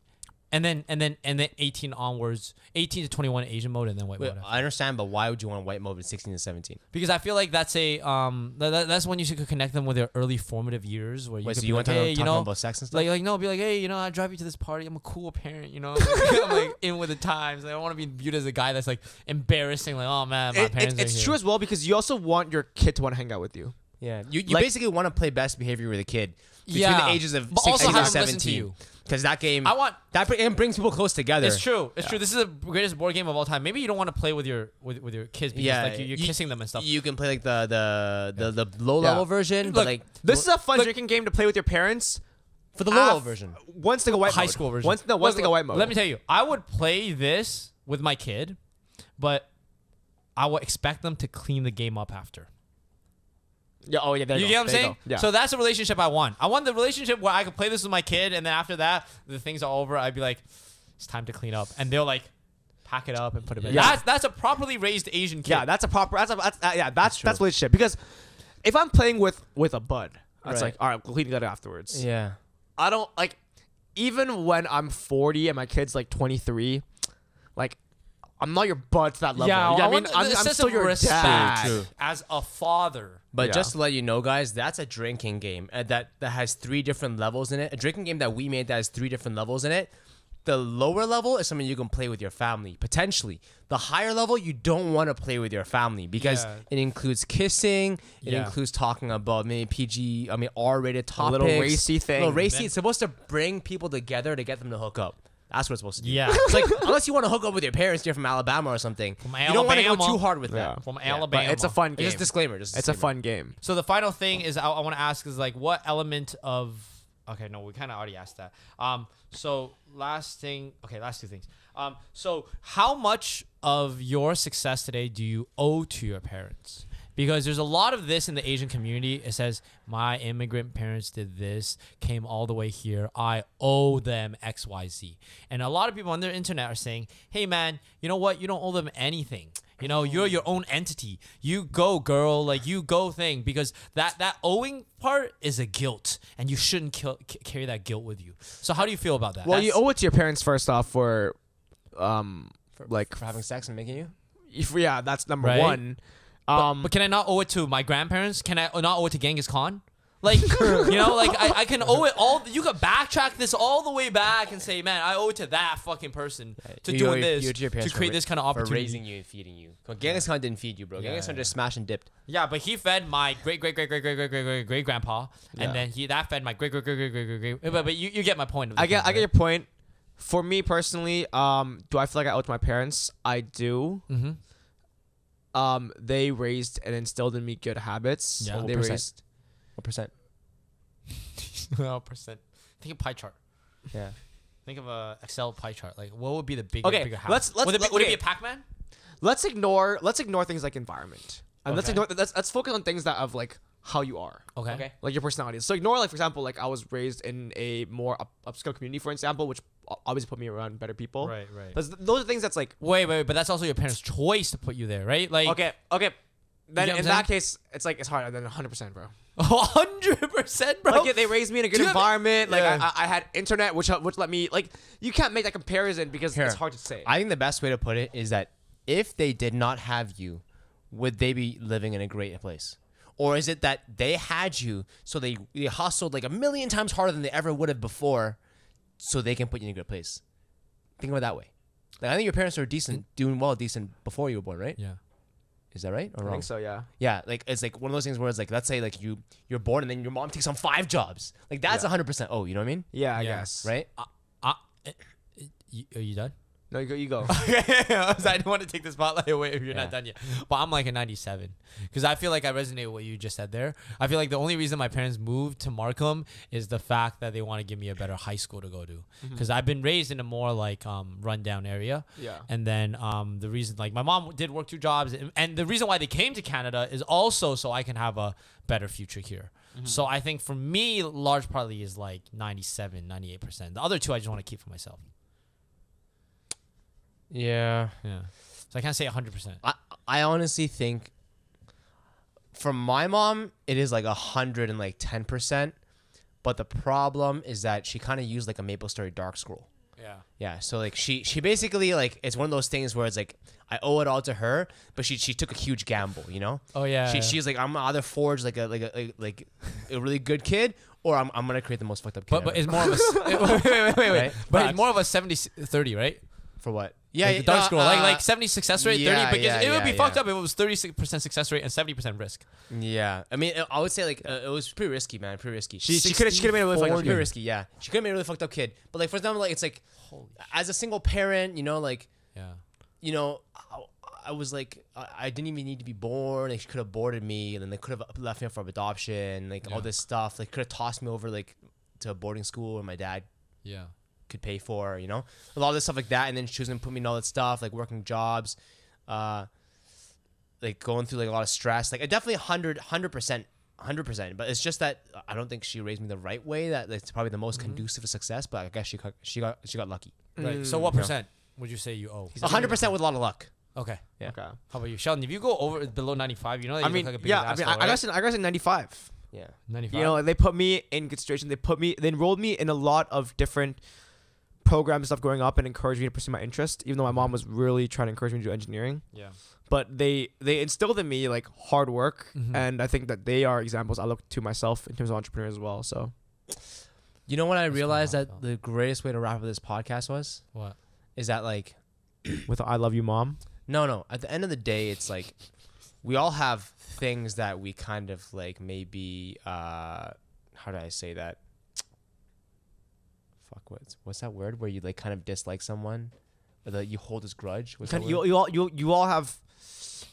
and then and then and then eighteen onwards, eighteen to twenty one Asian mode, and then white Wait, mode. I understand, but why would you want white mode in 16 to 17? Because I feel like that's a um that, that- that's when you should connect them with their early formative years, where you Wait, could so you like, want to hey, talk you know, about sex and stuff? like like no, be like, hey, you know, I drive you to this party. I'm a cool parent, you know. I'm like in with the times. I don't want to be viewed as a guy that's like embarrassing. Like, oh man, my It- parents. it- it's true as well because you also want your kid to want to hang out with you. Yeah, you, you Like- basically want to play best behavior with a kid between Yeah. the ages of But 16 also and have them listen to 17. Because that game, I want. that br- it brings people close together. It's true. It's true. This is the greatest board game of all time. Maybe you don't want to play with your with, with your kids because Yeah, like you, you're you- kissing them and stuff. You can play like the the the, the low level Yeah. version, but Look, like This is a fun Look- drinking game to play with your parents. for the low level version. Once they go white high mode. school version. Once no, once Look, they go white mode. Let me tell you, I would play this with my kid, but I would expect them to clean the game up after. Yeah. Oh yeah. There You you, get go. what I'm There saying? Yeah. So that's the relationship I want. I want the relationship where I can play this with my kid, and then after that, the things are over. I'd be like, it's time to clean up, and they'll like pack it up and put it in. Yeah. That's that's a properly raised Asian kid. yeah, that's a proper. That's a. That's, uh, yeah. That's true. that's relationship because if I'm playing with with a bud, that's Right. like all right, we'll clean together afterwards. Yeah. I don't like even when I'm 40 and my kid's like 23, like I'm not your bud to that level. yeah. You know I I mean, I'm, I'm still your respect dad. True. as a father. But Yeah. just to let you know, guys, that's a drinking game uh, that that has three different levels in it. A drinking game that we made that has three different levels in it. The lower level is something you can play with your family potentially. The higher level you don't want to play with your family because Yeah. it includes kissing. It Yeah. includes talking about maybe PG, I mean R-rated topics. little racy A little racy. Then- It's supposed to bring people together to get them to hook up. That's what it's supposed to do. Yeah. It's like unless you want to hook up with your parents, you're from Alabama or something. From you don't want to go too hard with Yeah. that. From Yeah. Alabama. But it's a fun game. Just disclaimer. Just It's a fun game. So the final thing is I, I want to ask is like what element of okay no we kind of already asked that um so last thing okay last two things um so how much of your success today do you owe to your parents because there's a lot of this in the Asian community it says my immigrant parents did this came all the way here I owe them XYZ and a lot of people on their internet are saying hey man you know what you don't owe them anything you know, you're your own entity. You go, girl. Like you go thing because that that owing part is a guilt, and you shouldn't kill, c- carry that guilt with you. So how do you feel about that? Well, you owe it to your parents first off for, um, for, like for having sex and making you. if, yeah, that's number Right. one. But, Um, but can I not owe it to my grandparents? Can I not owe it to Genghis Khan? Like you know, like I, I can owe it all. You could backtrack this all the way back and say, man, I owe it to that fucking person to You doing this you owe to your to parents for create ra- this kind of opportunity. for raising you and feeding you. Genghis Khan didn't feed you, bro. Genghis Khan yeah. just smashed and dipped. Yeah, but he fed my great great great great great great great great great grandpa, Yeah. and then he that fed my great great great great great great great. But, but you, you get my point. Of I get thing, I get your point. For me personally, um, do I feel like I owe it to my parents? I do. Mm-hmm. Um, they raised and instilled in me good habits. Yeah. they percent? raised. What percent? oh, percent. Think of pie chart. Yeah. Think of a Excel pie chart. Like, what would be the big, Okay, bigger house? let's- let's- would, it be, let- would it be a Pac-Man? Let's ignore. Let's ignore things like environment. And let's ignore. Let's let's focus on things that of like how you are. Okay. Okay. like your personality. So ignore, like for example, like I was raised in a more up- upscale community, for example, which o- obviously put me around better people. Right, right. But those are things that's like Wait, wait, but that's also your parents' choice to put you there, right? Like, okay, okay. Then get what in that case, it's like it's hard. Then 100, percent bro. hundred percent, bro. Like yeah, they raised me in a good Do you have- environment. Like Yeah. I, I had internet, which which let me like you can't make that comparison because Here. it's hard to say. I think the best way to put it is that if they did not have you, would they be living in a great place? Or is it that they had you, so they, they hustled like a million times harder than they ever would have before, so they can put you in a good place? Think about it that way. Like, I think your parents were decent, doing well, decent before you were born, right? yeah. Is that right or I wrong? think so. Yeah. Yeah, like it's like one of those things where it's like, let's say like you you're born and then your mom takes on five jobs. Like that's Yeah. hundred percent. Oh, you know what I mean? Yeah. I Yeah. guess. Right? Uh, uh, eh, eh, you, are you done? No, you go. You go. I don't want to take the spotlight away if you're Yeah. not done yet. But I'm like a 97 because I feel like I resonate with what you just said there. I feel like the only reason my parents moved to Markham is the fact that they want to give me a better high school to go to. Because I've been raised in a more like um, rundown area. Yeah. And then um, the reason, like my mom did work two jobs, and, and the reason why they came to Canada is also so I can have a better future here. So I think for me, large partly is like 97, 98%. The other two I just want to keep for myself. Yeah. Yeah. So I can't say 100%. I I honestly think from my mom, it is like a hundred and like ten percent. But the problem is that she kind of used like a MapleStory Dark Scroll. Yeah. Yeah, so like she she basically like it's one of those things where it's like I owe it all to her, but she she took a huge gamble, you know. Oh, yeah. She she's like I'm gonna either forge like a like a like, like a really good kid, or I'm, I'm gonna create the most fucked up kid. But, but it's more of a s- wait, wait, wait, wait, wait. Right? But Facts. it's more of a 70 30, right? for what? Yeah, like the dark uh, scroll, like uh, like 70 success rate, 30. yeah, Because yeah, it would be yeah, fucked yeah. up if it was 30% success rate and 70% risk. Yeah, I mean, I would say like uh, it was pretty risky, man. Pretty risky. She she could have she could have made it really Like, fucking pretty risky, yeah. She could have made a really fucked up kid. But like for example, like it's like as a single parent, you know, like Yeah. you know, I, I was like I, I didn't even need to be born. Like she could have aborted me, and then they could have left me up for adoption, like all this stuff. Like could have tossed me over like to a boarding school where my dad Yeah. Could pay for, you know, a lot of this stuff like that. And then she was gonna put me in all that stuff, like working jobs, uh, like going through like a lot of stress. Like I definitely 100 percent, hundred percent. But it's just that I don't think she raised me the right way. That it's probably the most Mm-hmm. conducive to success. But I guess she got she got she got lucky. Right. So what percent would you say you owe? hundred percent with a lot of luck. Okay. Yeah. Okay. How about you, Sheldon? If you go over below 95, you know that you I look mean, like a big yeah. I mean, I, I right? guess in, I guess in '95. Yeah. 95. You know, they put me in consideration. They put me, they enrolled me in a lot of different programs and stuff growing up and encouraged me to pursue my interest. Even though my mom was really trying to encourage me to do engineering, yeah. but they they instilled in me like hard work, Mhm. and I think that they are examples I look to myself in terms of entrepreneurs as well. So You know when I That's realized that felt. the greatest way to wrap up this podcast was What? is that like with I love you, mom. No, no. At the end of the day, it's like we all have things that we kind of like maybe uh how do I say that? Fuck what's what's that word where you like kind of dislike someone? Or that you hold this grudge? What's that Kind- you word? you all you you all have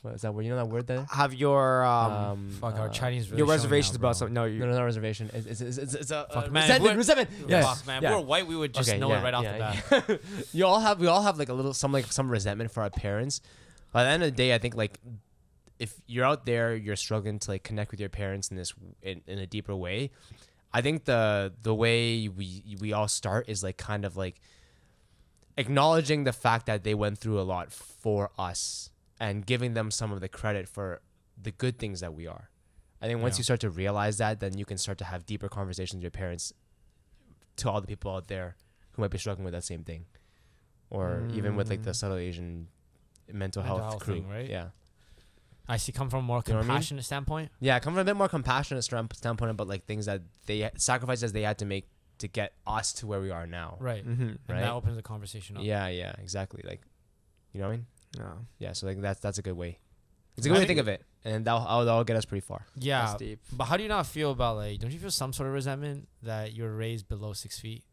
What is that word? You know that word there? have your um, Um, Fuck, our uh, Chinese really your reservations now, bro. about something. No, you No, no, not reservation. It's, it's, it's, it's, it's a Fuck, uh, man, resentment. we're- Resentment. Yes. Fuck, man. Yeah. If we were white, we would just Okay, know yeah, it right off yeah, the bat. you all have we all have like a little some like some resentment for our parents. By the end of the day, I think like if you're out there, you're struggling to like connect with your parents in this in, in a deeper way. I think the the way we we all start is like kind of like acknowledging the fact that they went through a lot for us and giving them some of the credit for the good things that we are. I think once Yeah. you start to realize that, then you can start to have deeper conversations with your parents to all the people out there who might be struggling with that same thing, or even with like the Mm. subtle Asian mental, Mental health, health crew, thing, right? Yeah, I see. Come from a more You know what I mean? compassionate standpoint. yeah, come from a bit more compassionate stamp- standpoint about like things that they sacrifices they had to make to get us to where we are now. Right. Mm-hmm. And Right. that opens the conversation up. Yeah, yeah, exactly. Like, you know what I mean? No. Yeah. So like that's that's a good way. It's a I good way to think- think of it, and that'll that'll that'll get us pretty far. Yeah. That's deep. But how do you not feel about like? Don't you feel some sort of resentment that you were raised below six feet?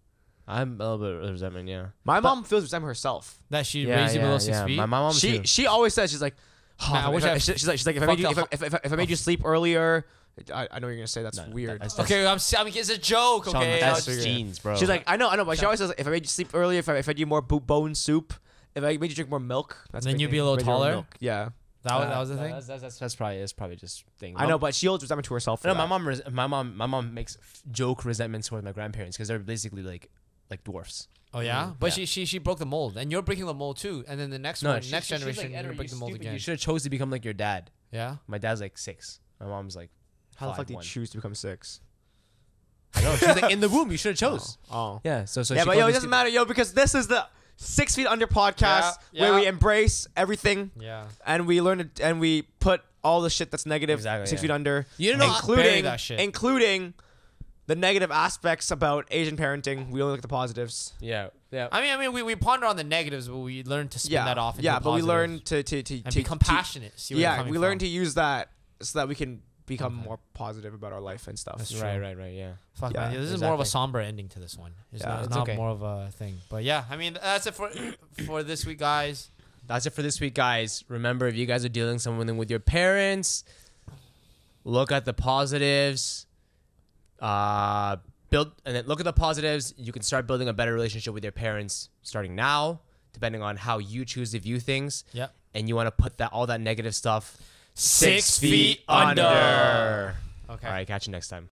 I'm a little bit of resentment. Yeah. My But- mom feels resentment herself. That she yeah, raised you yeah, below six yeah. feet. My, my mom she too. she always says she's like, oh, Man, I wish I- I she's like she's like if I made you if I, fucked if, I- if, I made you sleep earlier, I, I know you're gonna say that's No, weird. that's- okay, I'm. s- I mean, it's a joke. Sean, Okay. that's I'll just- genes, bro. She's like, I know, I know, but she always says if I made you sleep earlier, if I fed you more bo- bone soup, if I made you drink more milk, that's Then making- you'd be a little making more taller? milk. Yeah, that was Uh, that was the thing. That's, that's, that's, that's probably it's probably just thing. I know, but she holds resentment to herself. For No, my that. mom, res- my mom, my mom makes f- joke resentments towards my grandparents because they're basically like, like dwarfs. Oh yeah, Mm, but yeah. she she she broke the mold, and you're breaking the mold too. And then the next one, she- next she- she's generation, like, you're "Edward, breaking the mold stupid. again. You should have chose to become like your dad. Yeah. My dad's like six. My mom's like How the Five, fuck did you one. choose to become six? I know. She was like in the womb. You should have chose. Oh. Yeah. So so yeah, she but yo, it doesn't matter, yo, because this is the Six Feet Under podcast Yeah, where we embrace everything Yeah. and we learn it and we put all the shit that's negative Exactly, Six yeah. Feet Under, You didn't know- Bury including that shit. including the negative aspects about Asian parenting. We only look at the positives. Yeah. Yeah. I mean, I mean, we, we ponder on the negatives, but we learn to spin yeah, that off. Into yeah, a but we learn to to to, and to become to- passionate. See yeah, we learn from. to use that so that we can become Okay. more positive about our life and stuff. That's true. Right. Right. Right. Yeah. Fuck Yeah, man, this is more of a somber ending to this one. It's Yeah, not, it's it's not okay. more of a thing. But yeah, I mean, that's it for for this week, guys. That's it for this week, guys. Remember, if you guys are dealing something with your parents, look at the positives. Uh, build and then look at the positives. You can start building a better relationship with your parents starting now, depending on how you choose to view things. Yep. And you want to put that all that negative stuff Six feet under. under. Okay. All right, catch you next time.